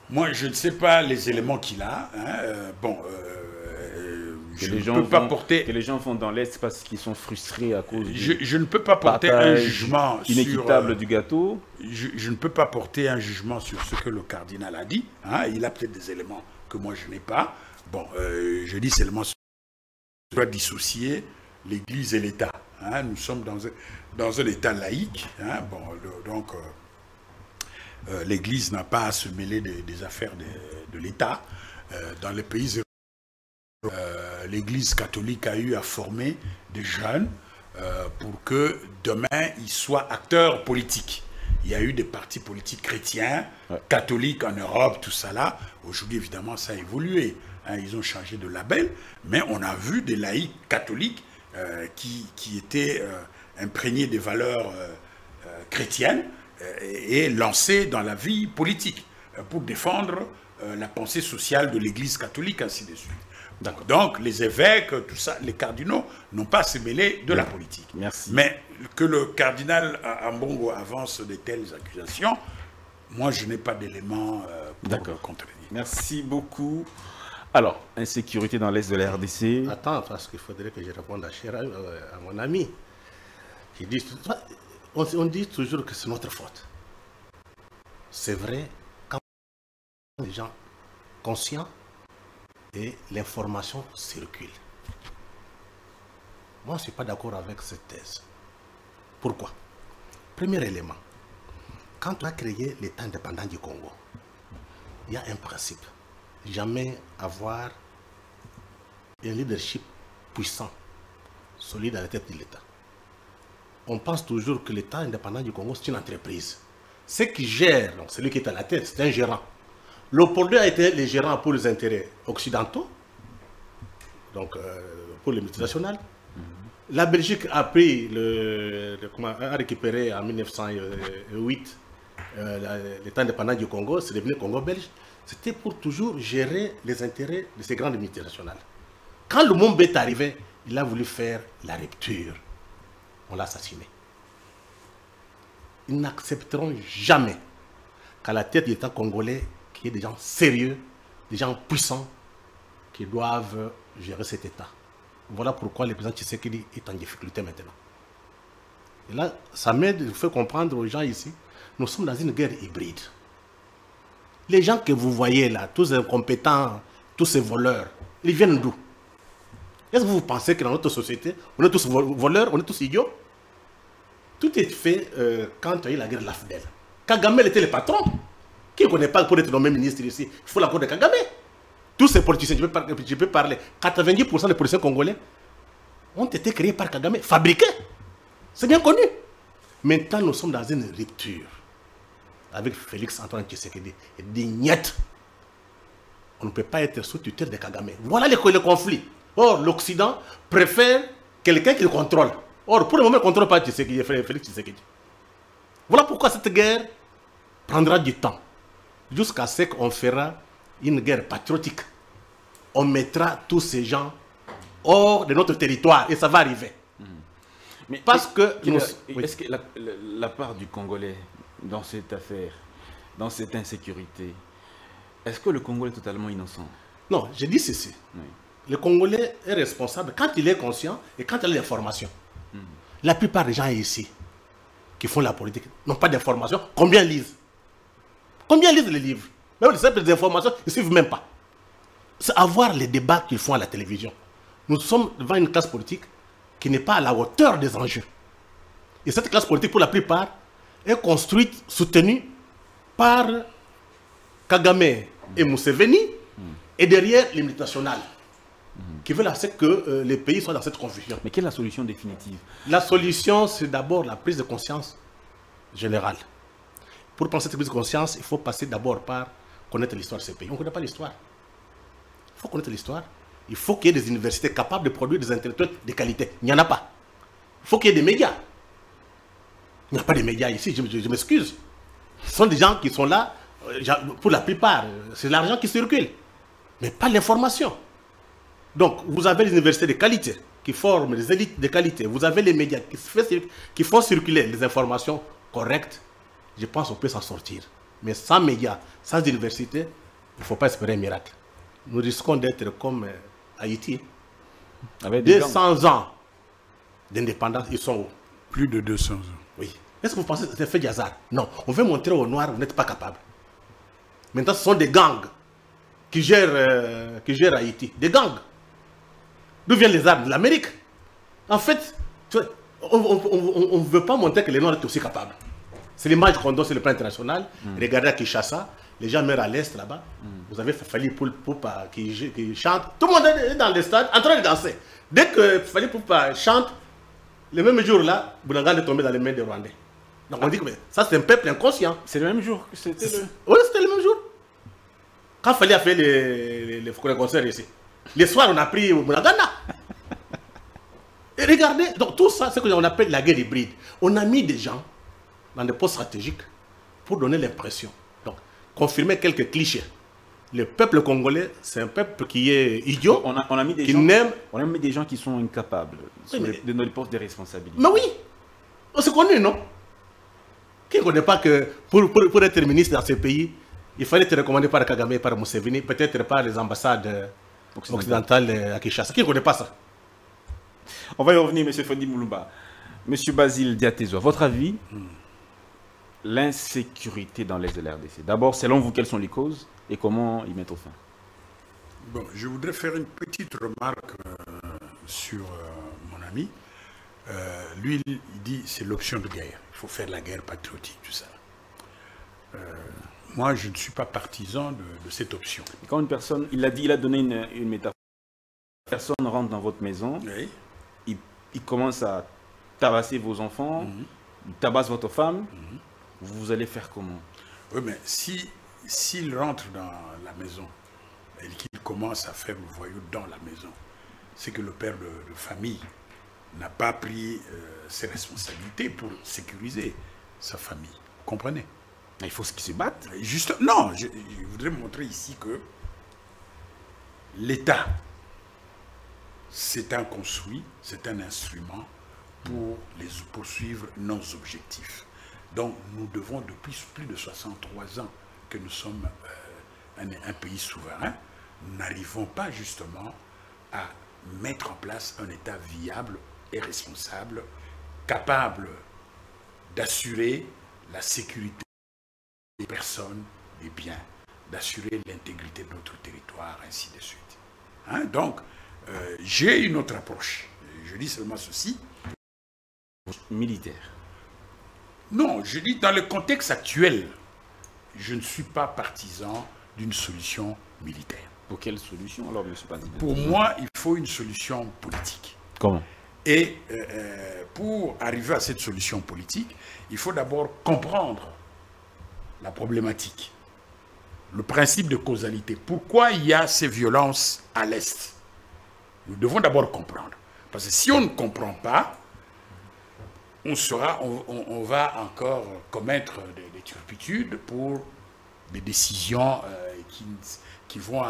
Moi, je ne sais pas les éléments qu'il a. hein, euh, bon, euh, je ne peux pas vont- porter... Que les gens vont dans l'Est parce qu'ils sont frustrés à cause Je, du je ne peux pas porter un jugement sur... inéquitable euh, du gâteau. je, je ne peux pas porter un jugement sur ce que le cardinal a dit. hein. Il a peut-être des éléments que moi je n'ai pas. Bon, euh, je dis seulement qu'on doit dissocier l'Église et l'État. hein. Nous sommes dans un, dans un État laïque. hein. Bon, le- donc, euh, euh, l'Église n'a pas à se mêler des, des affaires de, de l'État. Euh, dans les pays euh, l'Église catholique a eu à former des jeunes pour que demain ils soient acteurs politiques. il y a eu des partis politiques chrétiens, catholiques en Europe, tout ça là. Aujourd'hui, évidemment, ça a évolué. Hein, ils ont changé de label, mais on a vu des laïcs catholiques euh, qui, qui, étaient euh, imprégnés des valeurs euh, chrétiennes et lancés dans la vie politique pour défendre la pensée sociale de l'Église catholique, ainsi de suite. Donc, les évêques, tout ça, les cardinaux n'ont pas à se mêler de la politique. Merci. Mais que le cardinal Ambongo avance de telles accusations, moi, je n'ai pas d'éléments pour le contredire. Merci beaucoup. Alors, insécurité dans l'est de la RDC. Attends, parce qu'il faudrait que je réponde à, à mon ami. On, dit toujours que c'est notre faute. C'est vrai quand les gens conscients et l'information circule. Moi, je ne suis pas d'accord avec cette thèse. Pourquoi? Premier élément, quand on a créé l'État indépendant du Congo, il y a un principe jamais avoir un leadership puissant, solide à la tête de l'État. On pense toujours que l'État indépendant du Congo, c'est une entreprise. Ce qui gère, donc celui qui est à la tête, c'est un gérant. Le a été les gérants pour les intérêts occidentaux, donc euh, pour les multinationales. La Belgique a pris le, a récupéré en 1908 euh, l'État indépendant du Congo, c'est devenu Congo belge c'était pour toujours gérer les intérêts de ces grandes multinationales. Quand le Mumbai est arrivé, il a voulu faire la rupture. On l'a. Ils n'accepteront jamais qu'à la tête de l'État congolais, qu'il y ait des gens sérieux, des gens puissants qui doivent gérer cet État. Voilà pourquoi le président Tshisekedi est en difficulté maintenant. Et là, ça m'aide, je fais comprendre aux gens ici, nous sommes dans une guerre hybride. Les gens que vous voyez là, tous ces incompétents, tous ces voleurs, ils viennent d'où? Est-ce que vous pensez que dans notre société, on est tous voleurs, on est tous idiots? Tout est fait euh, quand il y a eu la guerre de la l'AFDEL. Kagame était le patron. Qui ne connaît pas pour être nommé ministre ici? Il faut la cour de Kagame. Tous ces politiciens, je peux, parler, 90% des politiciens congolais ont été créés par Kagame, fabriqués. C'est bien connu. Maintenant, nous sommes dans une rupture avec Félix Antoine Tshisekedi, il dit niet. On ne peut pas être sous tutelle de Kagame. Voilà le conflit. Or, l'Occident préfère quelqu'un qui le contrôle. Or, pour le moment, il ne contrôle pas Tshisekedi, Félix Tshisekedi. Voilà pourquoi cette guerre prendra du temps. Jusqu'à ce qu'on fera une guerre patriotique. On mettra tous ces gens hors de notre territoire et ça va arriver. Mais Parce que... Est-ce que la, part du Congolais dans cette affaire, dans cette insécurité, est-ce que le Congolais est totalement innocent? Non, j'ai dit ceci. Le Congolais est responsable quand il est conscient et quand il a l'information. La plupart des gens ici qui font la politique n'ont pas d'information. Combien lisent? Combien lisent les livres? Même les simples informations, ils ne suivent même pas. C'est avoir les débats qu'ils font à la télévision. Nous sommes devant une classe politique qui n'est pas à la hauteur des enjeux. Et cette classe politique, pour la plupart, est construite, soutenue par Kagame et Museveni, et derrière les qui veulent que euh, les pays soient dans cette confusion. Mais quelle est la solution définitive? La solution, c'est d'abord la prise de conscience générale. Pour penser cette prise de conscience, il faut passer d'abord par connaître l'histoire de ces pays. On ne connaît pas l'histoire. Il faut connaître l'histoire. Il faut qu'il y ait des universités capables de produire des intellectuels de qualité. Il n'y en a pas. Il faut qu'il y ait des médias. Il n'y a pas de médias ici, je, m'excuse. Ce sont des gens qui sont là, euh, pour la plupart, euh, c'est l'argent qui circule, mais pas l'information. Donc, vous avez les universités de qualité qui forment les élites de qualité. Vous avez les médias qui, qui font circuler les informations correctes. Je pense qu'on peut s'en sortir. Mais sans médias, sans université, il ne faut pas espérer un miracle. Nous risquons d'être comme euh, Haïti. Avec 200 ans d'indépendance, ils sont où? Plus de 200 ans. Oui. Est-ce que vous pensez que c'est fait du hasard? Non. On veut montrer au noir, vous n'êtes pas capable. Maintenant, ce sont des gangs qui gèrent, euh, qui gèrent Haïti. Des gangs. D'où viennent les armes? De l'Amérique. En fait, on ne veut pas montrer que les noirs sont aussi capables. C'est l'image qu'on donne sur le plan international. Hmm. Regardez à Kinshasa, les gens meurent à l'est là-bas. Hmm. Vous avez Fali Poupa qui, qui, chante. Tout le monde est dans les stades en train de danser. Dès que Fali Poupa chante, le même jour-là, Bounanga est tombé dans les mains des Rwandais. Donc on dit que ça c'est un peuple inconscient. C'est le même jour que c'était le... Oui, c'était le même jour. Quand Fali a fait les, les, les, les concerts ici, les soirs on a pris Moulagana. Et regardez, donc tout ça, c'est ce qu'on appelle la guerre hybride. On a mis des gens dans des postes stratégiques pour donner l'impression. Donc, confirmer quelques clichés. Le peuple congolais, c'est un peuple qui est idiot, On a, on a mis des qui gens... n'aime. On a mis des gens qui sont incapables sur mais- les- de nos postes de responsabilité. Mais oui, on se connaît, non? Qui ne connaît pas que pour, pour, pour être ministre dans ce pays, il fallait être recommandé par Kagame, par Museveni, peut-être par les ambassades occidentales euh, à Kinshasa. Qui ne connaît pas ça? On va y revenir, M. Fondi Moulumba. M. Basile Diatezo, à votre avis, l'insécurité dans l'Est de la RDC, d'abord, selon vous, quelles sont les causes et comment y mettre fin? Bon, je voudrais faire une petite remarque euh, sur euh, mon ami. Euh, lui, il dit c'est l'option de guerre. Il faut faire la guerre patriotique, tout ça. Moi, je ne suis pas partisan de, de cette option. Quand une personne, il a dit, il a donné une, une métaphore. Une personne rentre dans votre maison, Oui. il, il commence à tabasser vos enfants, il tabasse votre femme, vous allez faire comment? Oui, mais si s'il rentre dans la maison et qu'il commence à faire le voyou dans la maison, c'est que le père de, de famille n'a pas pris euh, ses responsabilités pour sécuriser sa famille. Vous comprenez? Il faut qu'ils se battent. Juste, non, je, voudrais montrer ici que l'État, c'est un construit, c'est un instrument pour poursuivre nos objectifs. Donc nous devons depuis plus de 63 ans que nous sommes euh, un, un pays souverain, nous n'arrivons pas justement à mettre en place un État viable et responsable, capable d'assurer la sécurité des personnes, des biens, d'assurer l'intégrité de notre territoire, ainsi de suite. Hein, Donc, euh, j'ai une autre approche. Je dis seulement ceci. Militaire. Non, je dis dans le contexte actuel, je ne suis pas partisan d'une solution militaire. Pour quelle solution alors, M. Pour moi, il faut une solution politique. Comment? Et euh, euh, pour arriver à cette solution politique, il faut d'abord comprendre la problématique, le principe de causalité. Pourquoi il y a ces violences à l'Est? Nous devons d'abord comprendre. Parce que si on ne comprend pas, on, sera, on, va encore commettre des, des turpitudes pour des décisions euh, qui, vont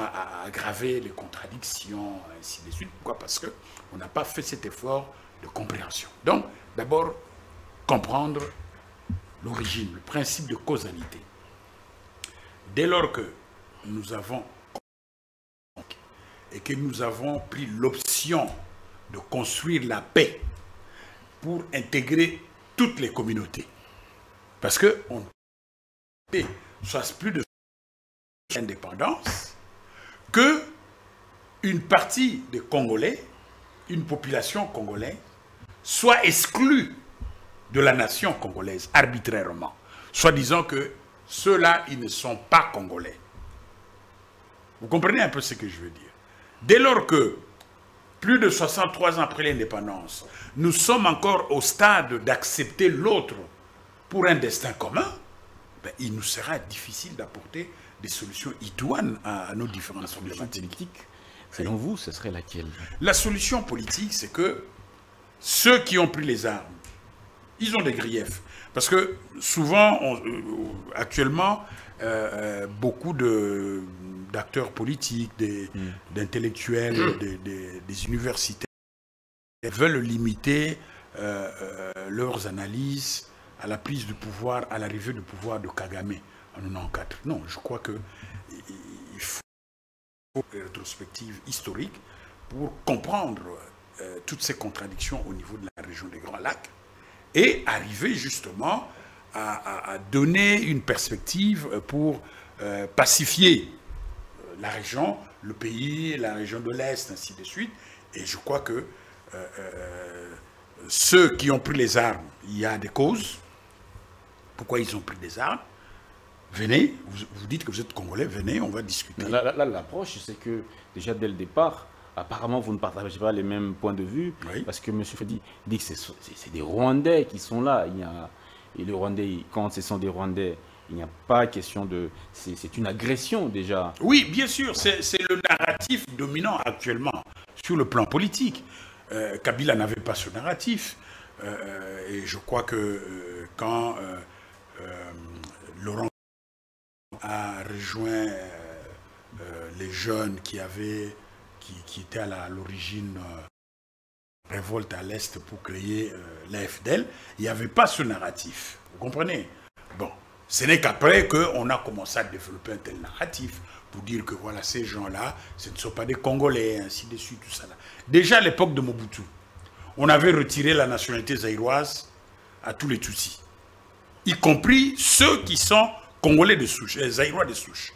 aggraver les contradictions, ainsi de suite. Pourquoi? Parce qu'on n'a pas fait cet effort de compréhension. Donc, d'abord, comprendre l'origine, le principe de causalité. Dès lors que nous avons et que nous avons pris l'option de construire la paix pour intégrer toutes les communautés. Parce que on soit plus de indépendance que une partie des Congolais, une population congolaise, soit exclue de la nation congolaise arbitrairement, soit disant que ceux-là, ils ne sont pas congolais. Vous comprenez un peu ce que je veux dire Dès lors que, plus de 63 ans après l'indépendance, nous sommes encore au stade d'accepter l'autre pour un destin commun, ben, il nous sera difficile d'apporter des solutions idoines à, à nos différentes problématiques. politique, selon vous, ce serait laquelle? La solution politique, c'est que ceux qui ont pris les armes, ils ont des griefs. Parce que souvent, on- euh, actuellement, euh, euh, beaucoup de- d'acteurs politiques, des- d'intellectuels, des, des- des universitaires veulent limiter euh, euh, leurs analyses à la prise du pouvoir, à l'arrivée du pouvoir de Kagame en 94. Non, je crois que il faut une rétrospective historique pour comprendre euh, toutes ces contradictions au niveau de la région des Grands Lacs et arriver justement à, donner une perspective pour euh, pacifier euh, la région, le pays, la région de l'Est, ainsi de suite. Et je crois que euh, ceux qui ont pris les armes, il y a des causes. Pourquoi ils ont pris des armes? Venez, vous, vous dites que vous êtes Congolais, venez, on va discuter. Là, l'approche, c'est que déjà dès le départ, apparemment, vous ne partagez pas les mêmes points de vue, Oui. parce que M. Fedi dit que c'est des Rwandais qui sont là. Il y a et les Rwandais, quand ce sont des Rwandais, il n'y a pas question de... C'est une agression déjà. Oui, bien sûr, c'est le narratif dominant actuellement sur le plan politique. Euh, Kabila n'avait pas ce narratif. Euh, et je crois que euh, quand Laurent a rejoint les jeunes qui avaient, qui, étaient à l'origine révolte à l'Est pour créer l'AFDL, il n'y avait pas ce narratif. Vous comprenez? Bon, ce n'est qu'après qu'on a commencé à développer un tel narratif pour dire que voilà, ces gens-là, ce ne sont pas des Congolais, ainsi de suite, tout ça. Déjà à l'époque de Mobutu, on avait retiré la nationalité zaïroise à tous les Tutsis, y compris ceux qui sont Congolais de souche, les Zaïrois de souche.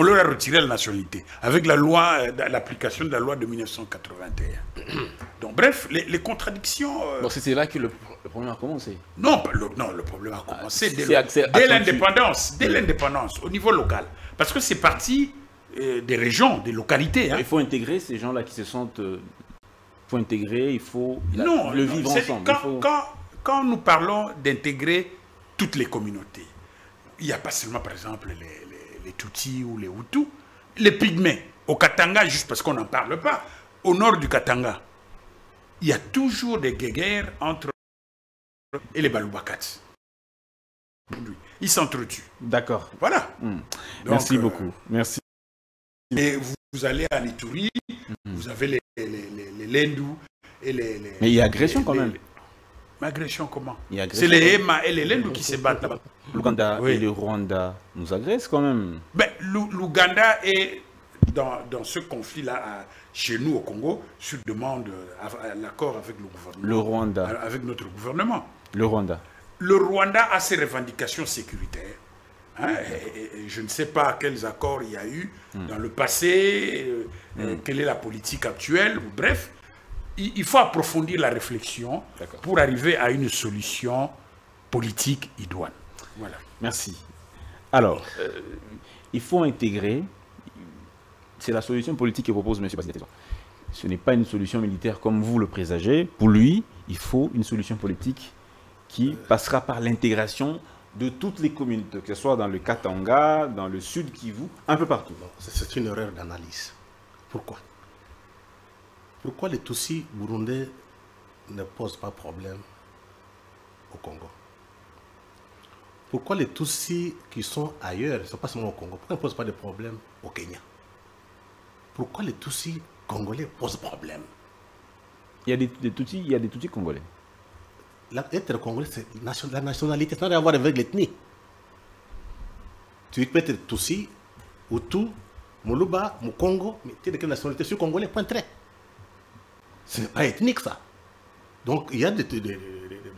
On leur a retiré la nationalité avec la loi, euh, l'application de la loi de 1981. Donc bref, les, contradictions... Euh, c'est là que le, problème a commencé. Non, le, non, le problème a commencé dès l'indépendance, dès l'indépendance, au niveau local. Parce que c'est parti euh, des régions, des localités. Hein. Il faut intégrer ces gens-là qui se sentent... il faut intégrer, il faut non, le vivre ensemble. Quand, quand, nous parlons d'intégrer toutes les communautés, il n'y a pas seulement, par exemple, les, les Tutsis ou les Hutus, les Pygmées. Au Katanga, juste parce qu'on n'en parle pas, au nord du Katanga, il y a toujours des guerres entre et les Baloubakats. Ils s'entretuent. D'accord. Voilà. Hmm. Merci euh, beaucoup. Merci. Et vous, allez à Nituri, hmm. vous avez les, les, les, Lendou et les, Mais il y a agression quand même. Mais agression comment C'est les Hema et les Lendou qui se battent là-bas. L'Ouganda et le Rwanda nous agressent quand même. Ben, L'Ouganda est dans, dans ce conflit-là chez nous au Congo sur demande l'accord avec le gouvernement. Le Rwanda. Avec notre gouvernement. Le Rwanda. Le Rwanda a ses revendications sécuritaires. Hein, je ne sais pas quels accords il y a eu hmm. dans le passé, euh, euh, hmm. quelle est la politique actuelle, bref, il, faut approfondir la réflexion pour arriver à une solution politique idoine. Voilà. Merci. Alors, euh, il faut intégrer, c'est la solution politique que propose M. Bastien. Ce n'est pas une solution militaire comme vous le présagez. Pour lui, il faut une solution politique qui passera par l'intégration de toutes les communautés, que ce soit dans le Katanga, dans le sud Kivu, un peu partout. C'est une erreur d'analyse. Pourquoi? Pourquoi les Tutsis burundais ne posent pas problème au Congo? Pourquoi les Tutsis qui sont ailleurs, ne sont pas seulement au Congo, pourquoi ils ne posent pas de problème au Kenya? Pourquoi les Tutsis congolais posent problème? Il y a des, Tutsis, il y a des Tutsis congolais. être congolais, c'est la nationalité, ça n'a rien à voir avec l'ethnie. Tu peux être Tutsi, Hutu, Moluba, Mukongo, mais tu es de quelle nationalité? Je suis congolais, point très. Ce n'est pas ethnique ça. Donc il y a des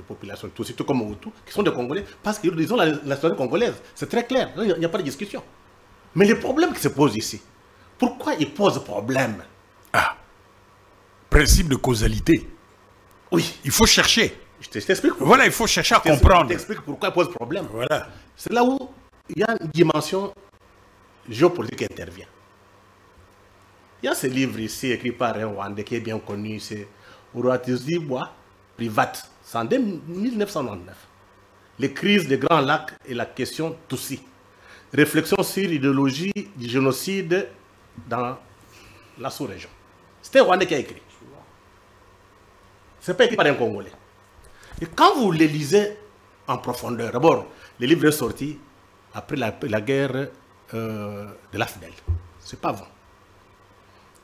populations, tout, surtout comme Hutu, qui sont des Congolais, parce qu'ils ont la nationalité congolaise. C'est très clair, il n'y a, pas de discussion. Mais les problèmes qui se posent ici, pourquoi ils posent problème? Ah, principe de causalité. Oui. Il faut chercher. Je t'explique. Voilà, il faut chercher à comprendre. Je t'explique pourquoi ils posent problème. Voilà. C'est là où il y a une dimension géopolitique qui intervient. Il y a ce livre ici écrit par un Rwandais qui est bien connu, c'est Uratizi Bois, Privat. C'est en 1999. Les crises des Grands Lacs et la question Tutsi. Réflexion sur l'idéologie du génocide dans la sous-région. C'était Rwandais qui a écrit. Ce n'est pas écrit par un Congolais. Et quand vous les lisez en profondeur, d'abord, le livre est sorti après la, guerre euh, de. Ce n'est pas avant.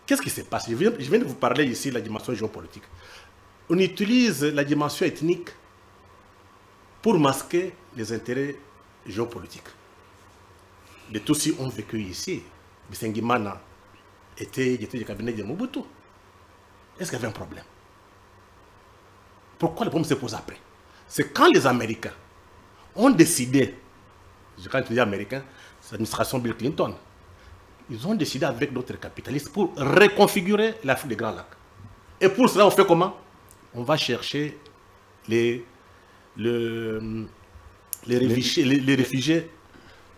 Qu'est-ce qui se passe? Je viens, de vous parler ici de la dimension géopolitique on utilise la dimension ethnique pour masquer les intérêts géopolitiques. Les Tutsis ont vécu ici. Bisengimana était, était du cabinet de Mobutu. Est-ce qu'il y avait un problème? Pourquoi le problème se pose après? C'est quand les Américains ont décidé, quand je dis américain, c'est l'administration Bill Clinton, ils ont décidé avec d'autres capitalistes pour reconfigurer l'Afrique des Grands Lacs. Et pour cela, on fait comment? On va chercher les, les, réfugiés, les, réfugiés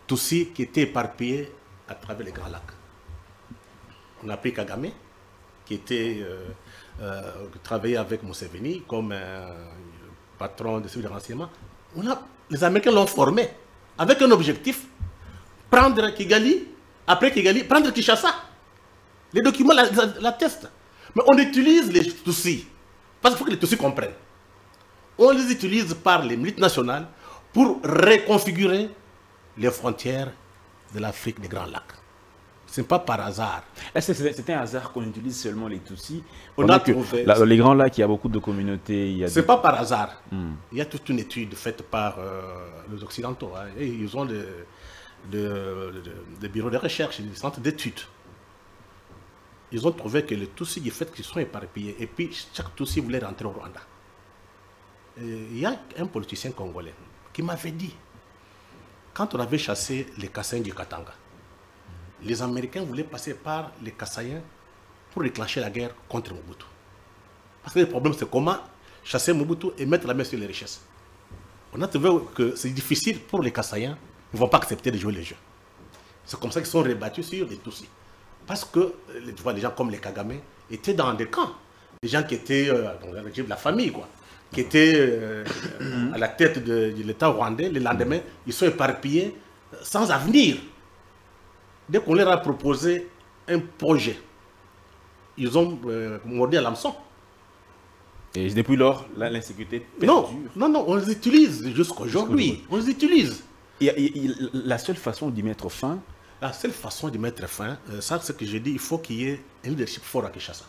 Tutsis qui étaient éparpillés à travers les Grands Lacs. On a pris Kagame, qui était euh, euh, travaillait avec Museveni comme patron de de renseignement. On a les Américains l'ont formé avec un objectif prendre Kigali, après Kigali, prendre Kinshasa. Les documents l'attestent. Mais on utilise les Tutsis, parce qu'il faut que les Tutsis comprennent. On les utilise par les milites nationales pour reconfigurer les frontières de l'Afrique des Grands Lacs. Ce n'est pas par hasard. Est-ce que c'est un hasard qu'on utilise seulement les Tutsis On a trouvé. les Grands Lacs, il y a beaucoup de communautés. Ce n'est pas par hasard. Hmm. Il y a toute une étude faite par euh, les Occidentaux. Hein. et ils ont des bureaux de recherche, des centres d'études. Ils ont trouvé que les Tutsis, du fait qu'ils sont éparpillés, et puis chaque Tutsi voulait rentrer au Rwanda. il y a un politicien congolais qui m'avait dit, quand on avait chassé les Kassaïens du Katanga, les Américains voulaient passer par les Kassaïens pour déclencher la guerre contre Mobutu. Parce que le problème, c'est comment chasser Mobutu et mettre la main sur les richesses. On a trouvé que c'est difficile pour les Kassaïens, ne vont pas accepter de jouer les jeux. C'est comme ça qu'ils sont rebattus sur les Tutsis. Parce que euh, tu vois, les gens comme les Kagame étaient dans des camps. Des gens qui étaient euh, dans le régime de la famille, quoi. Qui étaient euh, à la tête de, de l'État rwandais. Le lendemain, ils sont éparpillés sans avenir. Dès qu'on leur a proposé un projet, ils ont euh, mordu à l'hameçon. Et depuis lors, l'insécurité Non, non, non, on les utilise jusqu'à aujourd'hui. on les utilise. La seule façon d'y mettre fin La seule façon d'y mettre fin, euh, ça c'est ce que j'ai dit, il faut qu'il y ait un leadership fort à Kinshasa.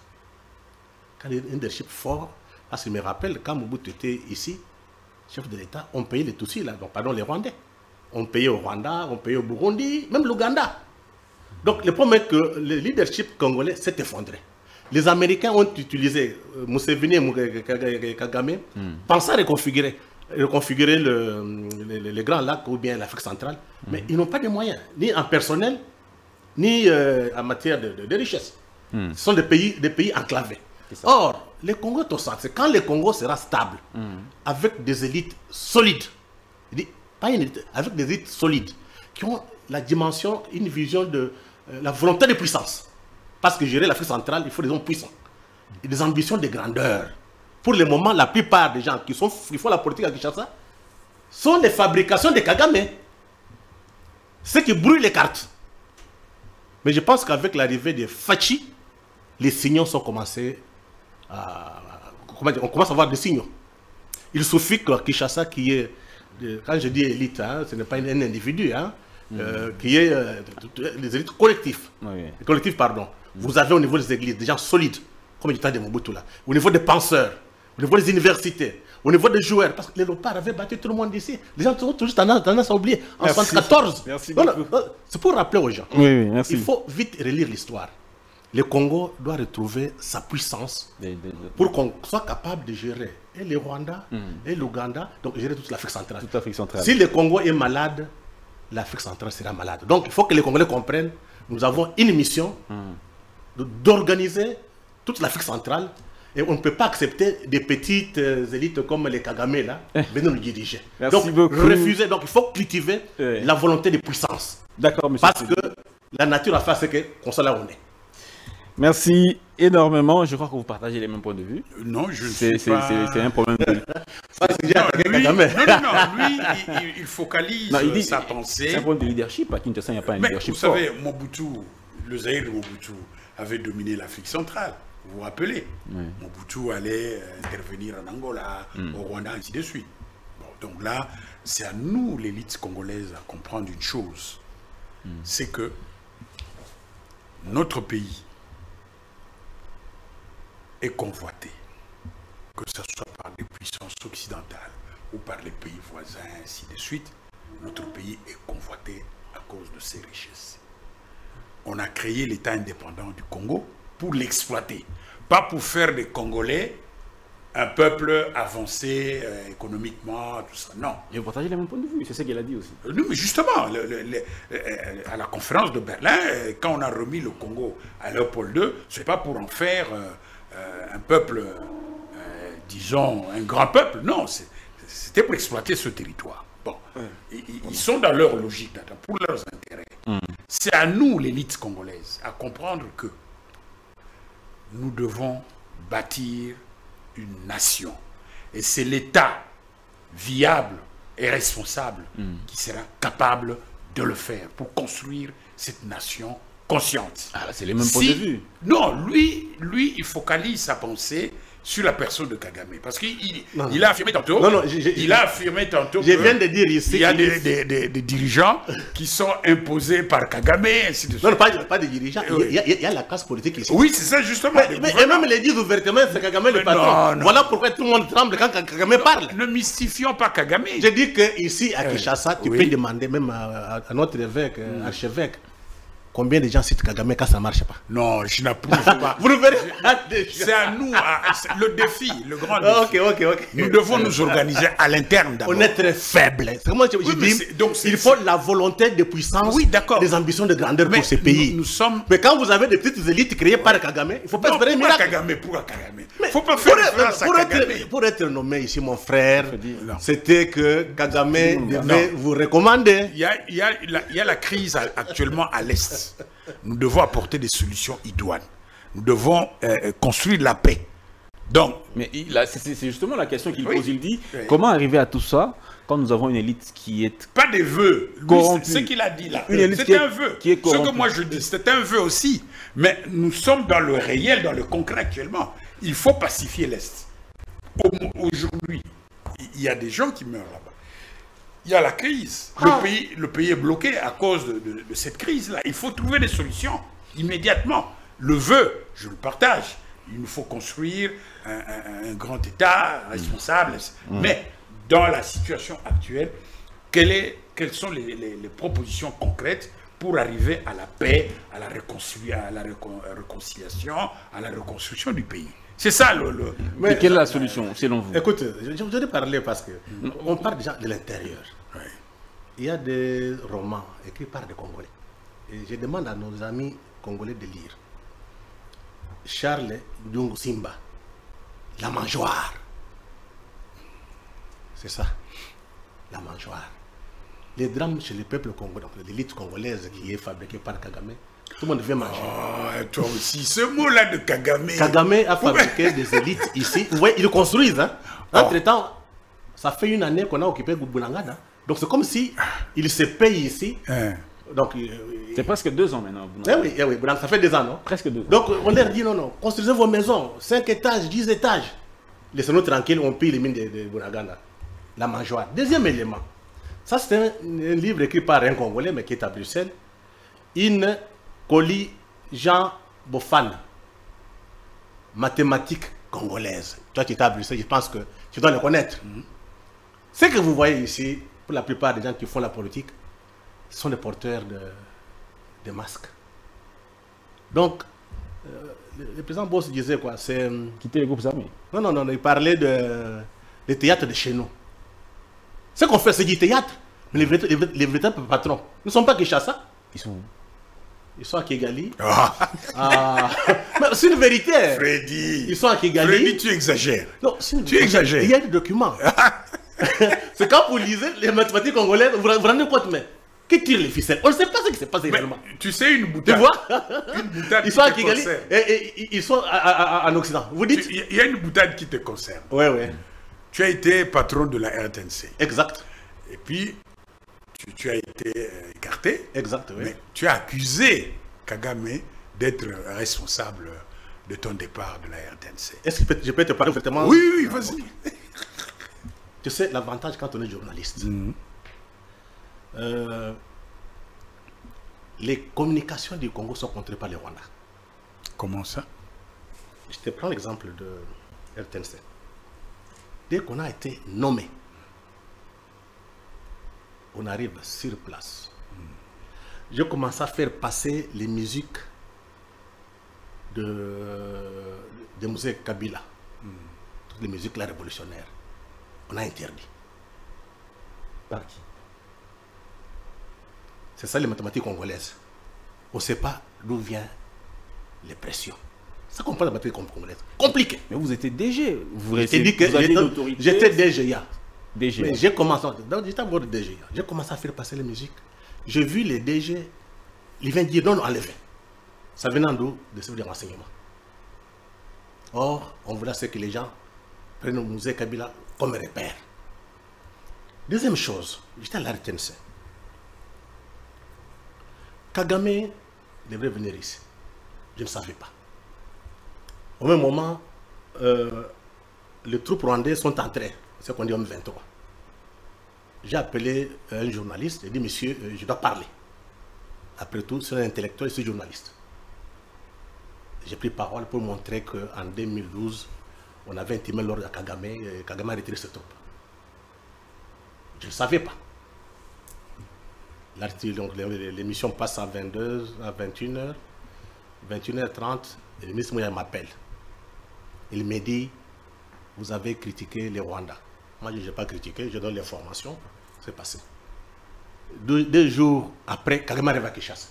Quand il y a un leadership fort, parce que je me rappelle, quand Mobutu était ici, chef de l'État, on payait les Tutsis, là, donc pardon, les Rwandais. On payait au Rwanda, on payait au Burundi, même l'Ouganda. Donc le problème est que le leadership congolais s'est effondré. Les Américains ont utilisé euh, Museveni et Kagame hmm. pensant reconfigurer, reconfigurer le, les grands lacs ou bien l'Afrique centrale, hmm. mais ils n'ont pas de moyens, ni en personnel, ni euh, en matière de, de, richesse. Hmm. Ce sont des pays, des pays enclavés. Or, le Congo est au centre. Quand le Congo sera stable, avec des élites solides, pas une élite, avec des élites solides, qui ont la dimension, une vision de, euh, la volonté de puissance. Parce que gérer l'Afrique centrale, il faut des hommes puissants. Et des ambitions de grandeur. Pour le moment, la plupart des gens qui, sont, qui font la politique à Kinshasa sont des fabrications de Kagame. Ceux qui brûlent les cartes. Mais je pense qu'avec l'arrivée de Fachi, les signaux sont commencés à... on commence à voir des signaux. Il suffit que Kinshasa, qui est... Quand je dis élite, hein, ce n'est pas un individu, hein, euh, qui est euh, les élites collectifs. Collectifs, pardon. Vous avez au niveau des églises des gens solides, comme du temps de Mobutu là. Au niveau des penseurs, au niveau des universités, au niveau des joueurs, parce que les léopards avaient battu tout le monde ici. Les gens ont toujours tendance, à oublier. En 1974, c'est pour rappeler aux gens. Il faut vite relire l'histoire. Le Congo doit retrouver sa puissance pour qu'on soit capable de gérer et le Rwanda hmm. et l'Ouganda, donc gérer toute l'Afrique centrale. centrale. Si le Congo est malade, l'Afrique centrale sera malade. Donc il faut que les Congolais comprennent, nous avons une mission d'organiser toute l'Afrique centrale et on ne peut pas accepter des petites euh, élites comme les Kagame là, eh. venir nous diriger. Merci donc, beaucoup. refuser, donc il faut cultiver la volonté de puissance. D'accord, monsieur. Parce que la nature a fait ce qu'on soit là où on est. Merci énormément. Je crois que vous partagez les mêmes points de vue. Non, je ne sais pas... C'est un problème de... *laughs* non, lui, non, non, non, lui, il, focalise non, il dit, sa pensée. C'est un problème de leadership. À Kinshasa, il n'y a pas un Mais leadership Vous savez, Mobutu, le Zaïre de Mobutu avait dominé l'Afrique centrale. Vous vous rappelez oui. Mobutu allait euh, intervenir en Angola, mm. au Rwanda, ainsi de suite. Bon, donc là, c'est à nous, l'élite congolaise, à comprendre une chose. Mm. C'est que notre pays est convoité, que ce soit par les puissances occidentales ou par les pays voisins, ainsi de suite, notre pays est convoité à cause de ses richesses. On a créé l'État indépendant du Congo pour l'exploiter, pas pour faire des Congolais un peuple avancé euh, économiquement, tout ça. Non. Et vous partagez le même point de vue, c'est ce qu'elle a dit aussi. Euh, non, mais justement, euh, à la conférence de Berlin, quand on a remis le Congo à Léopold II, ce n'est pas pour en faire euh, un peuple, euh, disons, un grand peuple. Non, c'était pour exploiter ce territoire. Bon, ils, sont dans leur logique, pour leurs intérêts. Mm. C'est à nous, l'élite congolaise, à comprendre que nous devons bâtir une nation. Et c'est l'État viable et responsable qui sera capable de le faire pour construire cette nation consciente. Ah, c'est les mêmes points de vue. Non, lui, lui, il focalise sa pensée sur la personne de Kagame. Parce qu'il il, a affirmé tantôt. Non, non, il a affirmé tantôt. Je viens de dire ici Il y a des, des- des- des dirigeants qui sont imposés par Kagame, ainsi de suite. Non, non, pas, pas des dirigeants. Oui. Il y, a, il y a la classe politique ici. Oui, c'est ça justement. Mais, mais- et même les disent ouvertement, c'est Kagame le Mais patron. Voilà pourquoi tout le monde tremble quand Kagame parle. Ne mystifions pas Kagame. Je dis qu'ici, à Kinshasa, tu oui. peux demander même à, notre évêque, euh, archevêque, combien de gens citent Kagame quand ça ne marche pas? Non, je n'approuve pas. *laughs* Vous ne verrez pas C'est à nous, à- le défi, le grand Ah, défi. Ok, ok, ok. Nous devons nous organiser à l'interne d'abord. On est très faible. Je, Oui, dis, donc il faut la volonté de puissance, Oui, des ambitions de grandeur Mais pour ces pays. nous- nous sommes- Mais quand vous avez des petites élites créées par Kagame, il ne faut pas Non, espérer pourquoi miracle. Kagame Pourquoi Kagame? Mais faut pas pour être- référence à pour être- Kagame. pour être nommé ici, mon frère, c'était que Kagame devait Non. vous recommander. Il y a, il y a la, il y a la crise actuellement à l'Est. Nous devons apporter des solutions idoines. Nous devons euh, construire la paix. Donc, Mais c'est justement la question qu'il Oui. pose. Il dit Oui. comment arriver à tout ça quand nous avons une élite qui est pas des vœux. Ce qu'il a dit là, c'est un vœu. qui est Ce que moi je dis, c'est un vœu aussi. Mais nous sommes dans le réel, dans le concret actuellement. Il faut pacifier l'Est. Au- Aujourd'hui, il y a des gens qui meurent là-bas. Il y a la crise. Le, pays, le pays est bloqué à cause de, de- de cette crise-là. Il faut trouver des solutions immédiatement. Le vœu, je le partage. Il nous faut construire un, un- un grand État responsable. Mais dans la situation actuelle, quelle est- quelles sont les, les- les propositions concrètes pour arriver à la paix, à la, réconcilia- à la récon- réconciliation, à la reconstruction du pays? C'est ça le... le- Mais quelle est la solution selon vous? Écoute, je, je voudrais parler parce que on parle déjà de l'intérieur. Il y a des romans écrits par des Congolais. Et je demande à nos amis congolais de lire. Charles Ndungu Simba, La mangeoire. C'est ça, la mangeoire. Les drames chez le peuple congolais, donc l'élite congolaise qui est fabriquée par Kagame, tout le monde veut manger. Ah, toi aussi, ce mot-là de Kagame... Kagame a fabriqué des élites ici. Vous voyez, ils le construisent. Hein. Entre-temps, ça fait une année qu'on a occupé Bunangada. Donc c'est comme si il se paye ici. Hein. Donc, euh, C'est presque deux ans maintenant. eh oui, eh oui, ça fait des ans, non? Presque deux ans. Donc on leur dit non, non, construisez vos maisons, 5 étages, 10 étages. Laissez-nous tranquilles, on pille les mines de, de. La mangeoire. Deuxième élément. Ça, c'est un, un livre écrit par un Congolais, mais qui est à Bruxelles. In Koli Jean Bofan. Mathématiques congolaises. Toi, tu es à Bruxelles, je pense que tu dois le connaître. Ce que vous voyez ici, pour la plupart des gens qui font la politique, sont des porteurs de, de masques. Donc, euh, le, président Boss disait quoi? C'est. euh, Quitter les groupes armés. Non, non, non, il parlait de, des théâtres de chez nous. Ce qu'on fait, c'est du théâtre. Mais les, vrais- les, les patrons ne sont pas Kinshasa. Ils sont. Ils sont à Kigali. *laughs* Ah, Ah, c'est une vérité. Freddy Ils sont à Kigali. Freddy, tu exagères. Non, c'est une- Tu exagères. Il y a des documents. *laughs* c'est quand vous lisez les mathématiques congolaises, vous vous rendez compte, mais qui tire les ficelles? On ne sait pas ce qui se passe Mais réellement. tu sais une Tu boutade. vois? Une boutade Ils qui sont à Kigali et, et- et- ils sont à- à- à- en Occident. Vous dites? Tu- Il y a une boutade qui te concerne. Ouais, ouais. Tu as été patron de la RTNC. Exact. Et puis, tu, tu as été euh, écarté. Exact, oui. Mais tu as accusé Kagame d'être responsable de ton départ de la RTNC. Est-ce que je peux- te parler ouvertement? Oui, oui, vas-y. Tu sais, l'avantage quand on est journaliste, euh, les communications du Congo sont contrôlées par les Rwandais. Comment ça? Je te prends l'exemple de RTNC. Dès qu'on a été nommé, on arrive sur place. Je commence à faire passer les musiques de, de Kabila. Toutes les musiques là révolutionnaires. On a interdit. Par qui? C'est ça les mathématiques congolaises. On ne sait pas d'où viennent les pressions. Ça comprend la mathématique congolaise. Compliqué. Mais vous étiez DG. Vous restez dit que j'étais- autorité. J'ai commencé. J'ai commencé à faire passer les musiques. J'ai vu les DG, ils viennent dire non, non, enlevez. Ça venait d'où De services de renseignement. Or, on voulait ce que les gens prennent le musée Kabila comme repère. Deuxième chose, j'étais à la. Kagame devrait venir ici. Je ne savais pas. Au même moment, euh, les troupes rwandaises sont entrées, c'est qu'on dit homme 23. J'ai appelé un journaliste et dit, monsieur, euh, je dois parler. Après tout, c'est un intellectuel c'est journaliste. J'ai pris parole pour montrer qu'en 2012, on avait intimé l'ordre à Kagame et Kagame a retiré ses troupes. Je ne savais pas. L'émission passe à 22, à 21h, 21h30, et le ministre m'appelle. Il me dit, vous avez critiqué les Rwandais. Moi, je n'ai pas critiqué, je donne l'information, c'est passé. Deux, jours après, Kagame arrive à Kinshasa.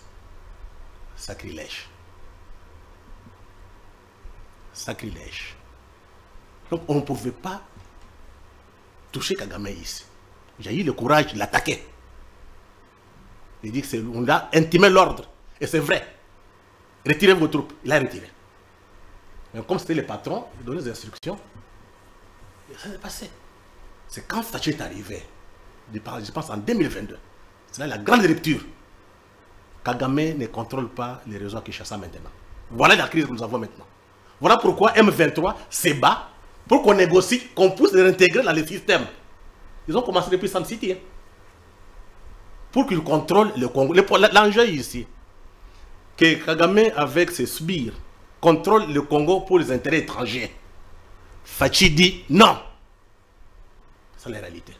Sacrilège. Sacrilège. Donc, on ne pouvait pas toucher Kagame ici. J'ai eu le courage de l'attaquer. Il dit qu'on a intimé l'ordre. Et c'est vrai. Retirez vos troupes. Il a retiré. Mais comme c'était le patron, il donnait des instructions. Et ça s'est passé. C'est quand Thatcher est arrivé, je pense en 2022, c'est là la grande rupture. Kagame ne contrôle pas les réseaux qui chassent maintenant. Voilà la crise que nous avons maintenant. Voilà pourquoi M23 se bat pour qu'on négocie, qu'on puisse les intégrer dans le système. Ils ont commencé depuis San City. Hein. Pour qu'ils contrôlent le Congo. L'enjeu ici, que Kagame, avec ses sbires, contrôle le Congo pour les intérêts étrangers. Fachi dit non. C'est la réalité.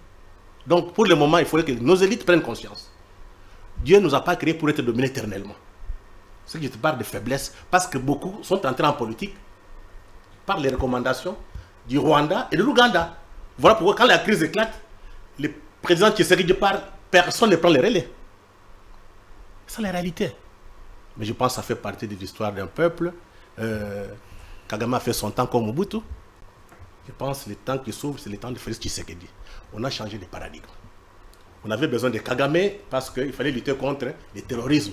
Donc, pour le moment, il faudrait que nos élites prennent conscience. Dieu ne nous a pas créés pour être dominés éternellement. Ce qui je te parle de faiblesse, parce que beaucoup sont entrés en politique par les recommandations du Rwanda et de l'Ouganda. Voilà pourquoi quand la crise éclate, le président Tshisekedi parle, personne ne prend les relais. C'est la réalité. Mais je pense que ça fait partie de l'histoire d'un peuple. Euh, Kagame a fait son temps comme Mobutu. Je pense que le temps qui s'ouvre, c'est le temps de Félix Tshisekedi. On a changé de paradigme. On avait besoin de Kagame parce qu'il fallait lutter contre le terrorisme.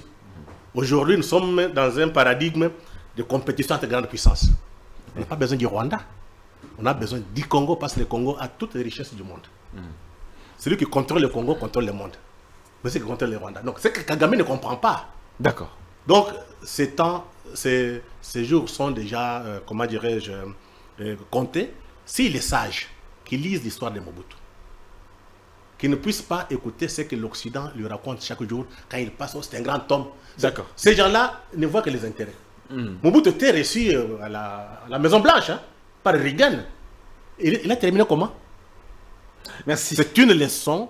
Aujourd'hui, nous sommes dans un paradigme de compétition entre grandes puissances. On n'a pas besoin du Rwanda. On a besoin du Congo parce que le Congo a toutes les richesses du monde. Celui qui contrôle le Congo contrôle le monde. Mais c'est qui contrôle le Rwanda. Donc, c'est que Kagame ne comprend pas. D'accord. Donc, ces temps, ces, jours sont déjà, euh, comment dirais-je, euh, comptés. S'il est sage, qu'il lise l'histoire de Mobutu, qu'il ne puisse pas écouter ce que l'Occident lui raconte chaque jour quand il passe, oh, c'est un grand homme. D'accord. Ces gens-là ne voient que les intérêts. Hmm. Mobutu était reçu euh, à la, Maison Blanche hein, par Reagan. Il, il a terminé comment? Merci. C'est une leçon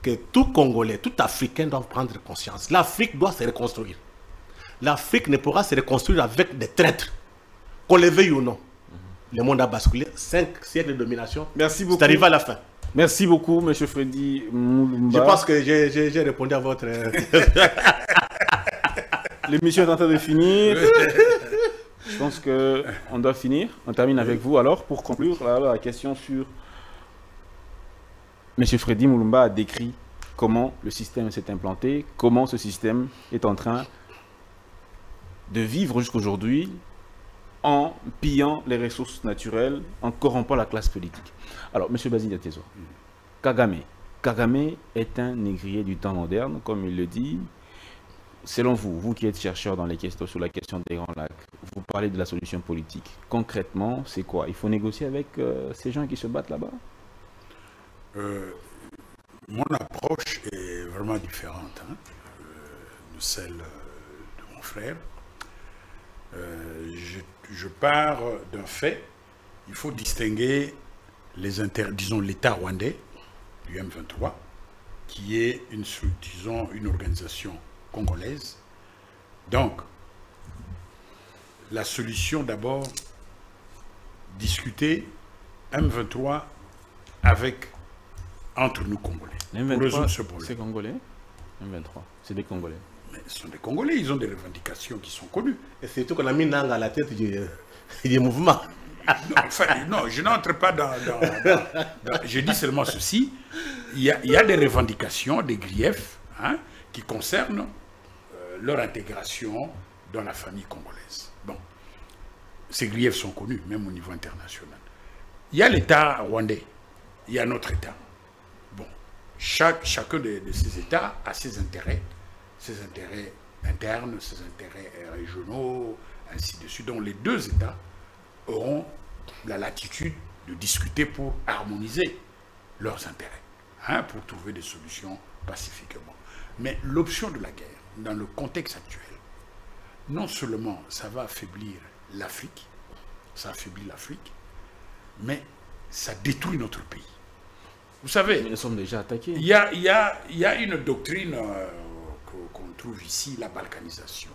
que tout Congolais, tout Africain doit prendre conscience. L'Afrique doit se reconstruire. L'Afrique ne pourra se reconstruire avec des traîtres, qu'on les veuille ou non. Le monde a basculé. Cinq siècles de domination. Merci beaucoup. C'est arrivé à la fin. Merci beaucoup, M. Freddy Je pense que j'ai répondu à votre... Euh, *laughs* L'émission est en train de finir. Je pense qu'on doit finir. On termine avec vous alors pour conclure la question sur M. Freddy Moulumba a décrit comment le système s'est implanté, comment ce système est en train de vivre jusqu'aujourd'hui en pillant les ressources naturelles, en corrompant la classe politique. Alors, M. Basile Tezo, Kagame. Kagame est un négrier du temps moderne, comme il le dit. Selon vous, vous qui êtes chercheur dans les questions, sur la question des Grands Lacs, vous parlez de la solution politique. Concrètement, c'est quoi? Il faut négocier avec euh, ces gens qui se battent là-bas? Euh, mon approche est vraiment différente hein, euh, de celle de mon frère. Euh, je, pars d'un fait. Il faut distinguer les inter, disons l'État rwandais du M23, qui est une, disons, une organisation congolaise. Donc, la solution d'abord, discuter M23 avec entre nous Congolais. C'est Congolais? M23, c'est des Congolais. Mais ce sont des Congolais, ils ont des revendications qui sont connues. Et surtout qu'on a mis Nanga à la tête du, du mouvement. non, je n'entre pas dans, Je dis seulement ceci. Il y, a, des revendications, des griefs hein, qui concernent euh, leur intégration dans la famille congolaise. Bon, ces griefs sont connus, même au niveau international. Il y a l'État rwandais, il y a notre État. chaque, chacun de, de ces États a ses intérêts, ses intérêts internes, ses intérêts euh, régionaux, ainsi de suite. Donc les deux États auront la latitude de discuter pour harmoniser leurs intérêts, hein, pour trouver des solutions pacifiquement. Mais l'option de la guerre, dans le contexte actuel, non seulement ça va affaiblir l'Afrique, ça affaiblit l'Afrique, mais ça détruit notre pays. Vous savez, Nous sommes déjà attaqués. il y a, y a- y a une doctrine euh, qu'on trouve ici, la balkanisation.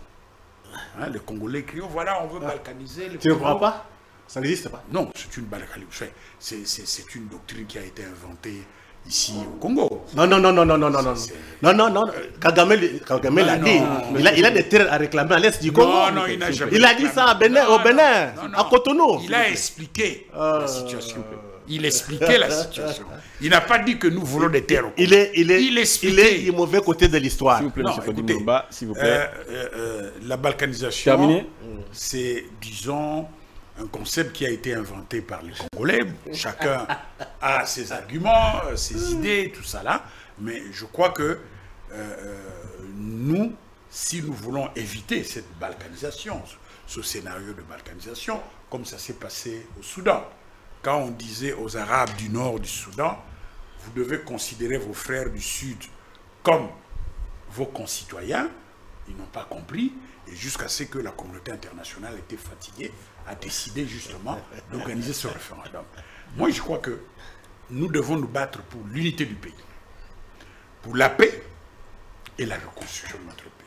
Hein, les Congolais crient, Oh, voilà, on veut balkaniser. les Tu ne crois pas? Ça n'existe pas? Non, c'est une balkanisation. C'est- une doctrine qui a été inventée ici au Congo. Non, non, non, non, non, non, non, non. Non, non, non. Kagame, Kagame l'a non, dit. Il a, il a des terres à réclamer à l'est du Congo. Non, non, il n'a jamais Il a dit ça à Bénin, Non, au Bénin, non, non, à. Cotonou. Il a expliqué la situation. Il expliquait la situation. Il n'a pas dit que nous voulons des terres. Il est, il est, Il il expliquait. est du mauvais côté de l'histoire. S'il vous plaît, Non, écoutez, vous plaît. Euh, euh, euh, la balkanisation, Terminé c'est, disons, un concept qui a été inventé par les Congolais. Chacun a ses arguments, ses idées, tout ça là. Mais je crois que euh, nous, si nous voulons éviter cette balkanisation, ce, ce scénario de balkanisation, comme ça s'est passé au Soudan, quand on disait aux Arabes du nord du Soudan, vous devez considérer vos frères du sud comme vos concitoyens, ils n'ont pas compris, et jusqu'à ce que la communauté internationale était fatiguée, a décidé justement d'organiser ce référendum. Moi, je crois que nous devons nous battre pour l'unité du pays, pour la paix et la reconstruction de notre pays.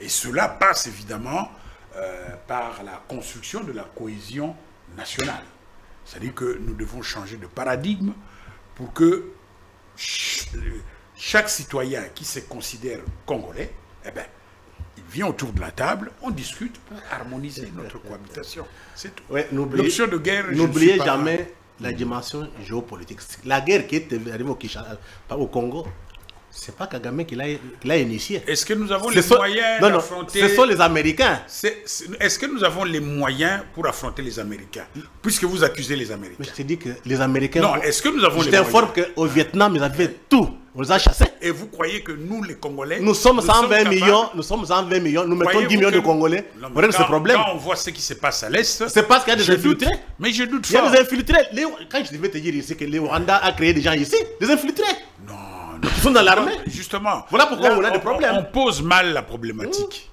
Et cela passe évidemment euh, par la construction de la cohésion nationale. C'est-à-dire que nous devons changer de paradigme pour que ch- chaque citoyen qui se considère congolais, eh ben, il vient autour de la table, on discute pour harmoniser notre cohabitation. C'est tout. Ouais, L'option de guerre, N'oubliez pas- jamais la dimension géopolitique. La guerre qui est arrivée au, Kinshasa- pas au Congo, c'est pas Kagame qui l'a initiée. Est-ce que nous avons les moyens d'affronter... ce sont les Américains. Est-ce que nous avons les moyens pour affronter les Américains? Puisque vous accusez les Mais Américains. je te dis que les Américains. Non, est-ce que nous avons Je les t'informe moyens? qu'au Vietnam, ils avaient tout. On les a chassés. Et vous croyez que nous, les Congolais... Nous sommes 120 capables- millions, nous sommes 120 millions, nous mettons Croyez-vous 10 millions de Congolais? Mais Vous voyez ce problème? Quand on voit ce qui se passe à l'Est... C'est parce qu'il y a des je doute. infiltrés. Mais je doute Il y a fort. des infiltrés. Les- Quand je vais te dire ici que le Rwanda a créé des gens ici, des infiltrés. Non, Ils sont dans l'armée. Justement. Voilà pourquoi Là, on a des problèmes. On pose mal la problématique.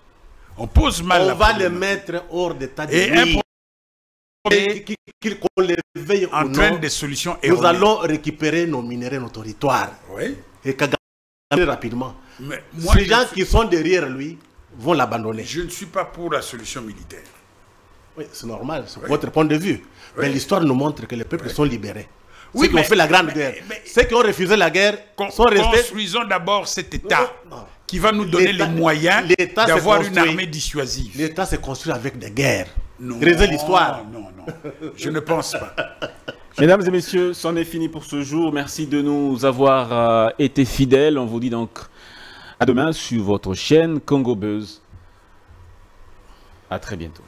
On pose mal la On va les mettre hors d'état de Et Qu'on les veille ou entraîne non, des solutions nous erronées. allons récupérer nos minéraux, nos territoires. Oui. Et Kagame, rapidement. Mais moi, Ces gens suis- qui sont derrière lui vont l'abandonner. je ne suis pas pour la solution militaire. Oui, c'est normal, c'est votre point de vue. Mais l'histoire nous montre que les peuples sont libérés. Oui, Ceux qui ont fait la grande mais- guerre, mais- ceux qui ont refusé la guerre Con- sont restés. Construisons d'abord cet État Non, non. qui va nous donner les moyens d'avoir une armée dissuasive. L'État s'est construit avec des guerres. Non, Lisez l'histoire. Non, non, je ne pense pas. *laughs* Mesdames et messieurs, c'en est fini pour ce jour. Merci de nous avoir euh, été fidèles. On vous dit donc à demain sur votre chaîne Congo Buzz. À très bientôt.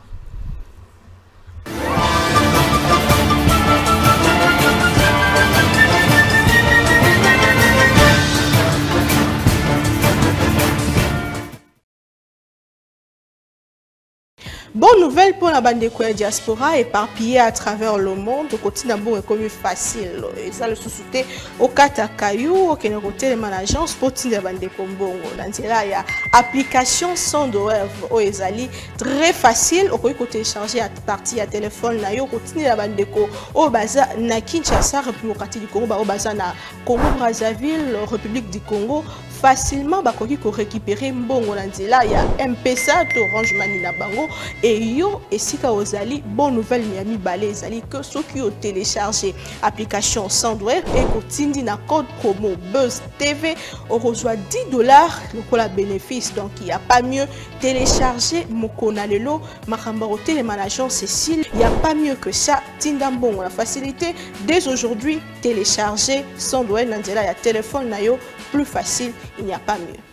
Bonne nouvelle pour la bande de diaspora éparpillée à travers le monde. Quotidien, bon, est comme facile. Et ça, le sous-souté au Katakayou, au Kénéroté, les agence pour la bande de Kombongo. Dans là, il y a application sans web au Ezali. Très facile. Au côté télécharger à partir à téléphone, na yo, quotidien la bande de. Au Baza, na Kinshasa, République du Congo, au Baza, na Congo Brazzaville, République du Congo. Facilement, bakoki ko récupérer mbongo na nzela ya M-Pesa to Orange Money na bango. Et yo esika ozali bonne nouvelle ya mibale ezali que soki o télécharger application Sandwave et kotindi na code promo Buzz TV reçoit 10 dollars lokola bénéfice. Donc il y a pas mieux télécharger mokona lelo. Makamba kotelema na agence Cécile. Il y a pas mieux que ça. Tinda mbongo la facilité dès aujourd'hui télécharger Sandwave na nzela ya téléphone na yo plus facile il n'y a pas mieux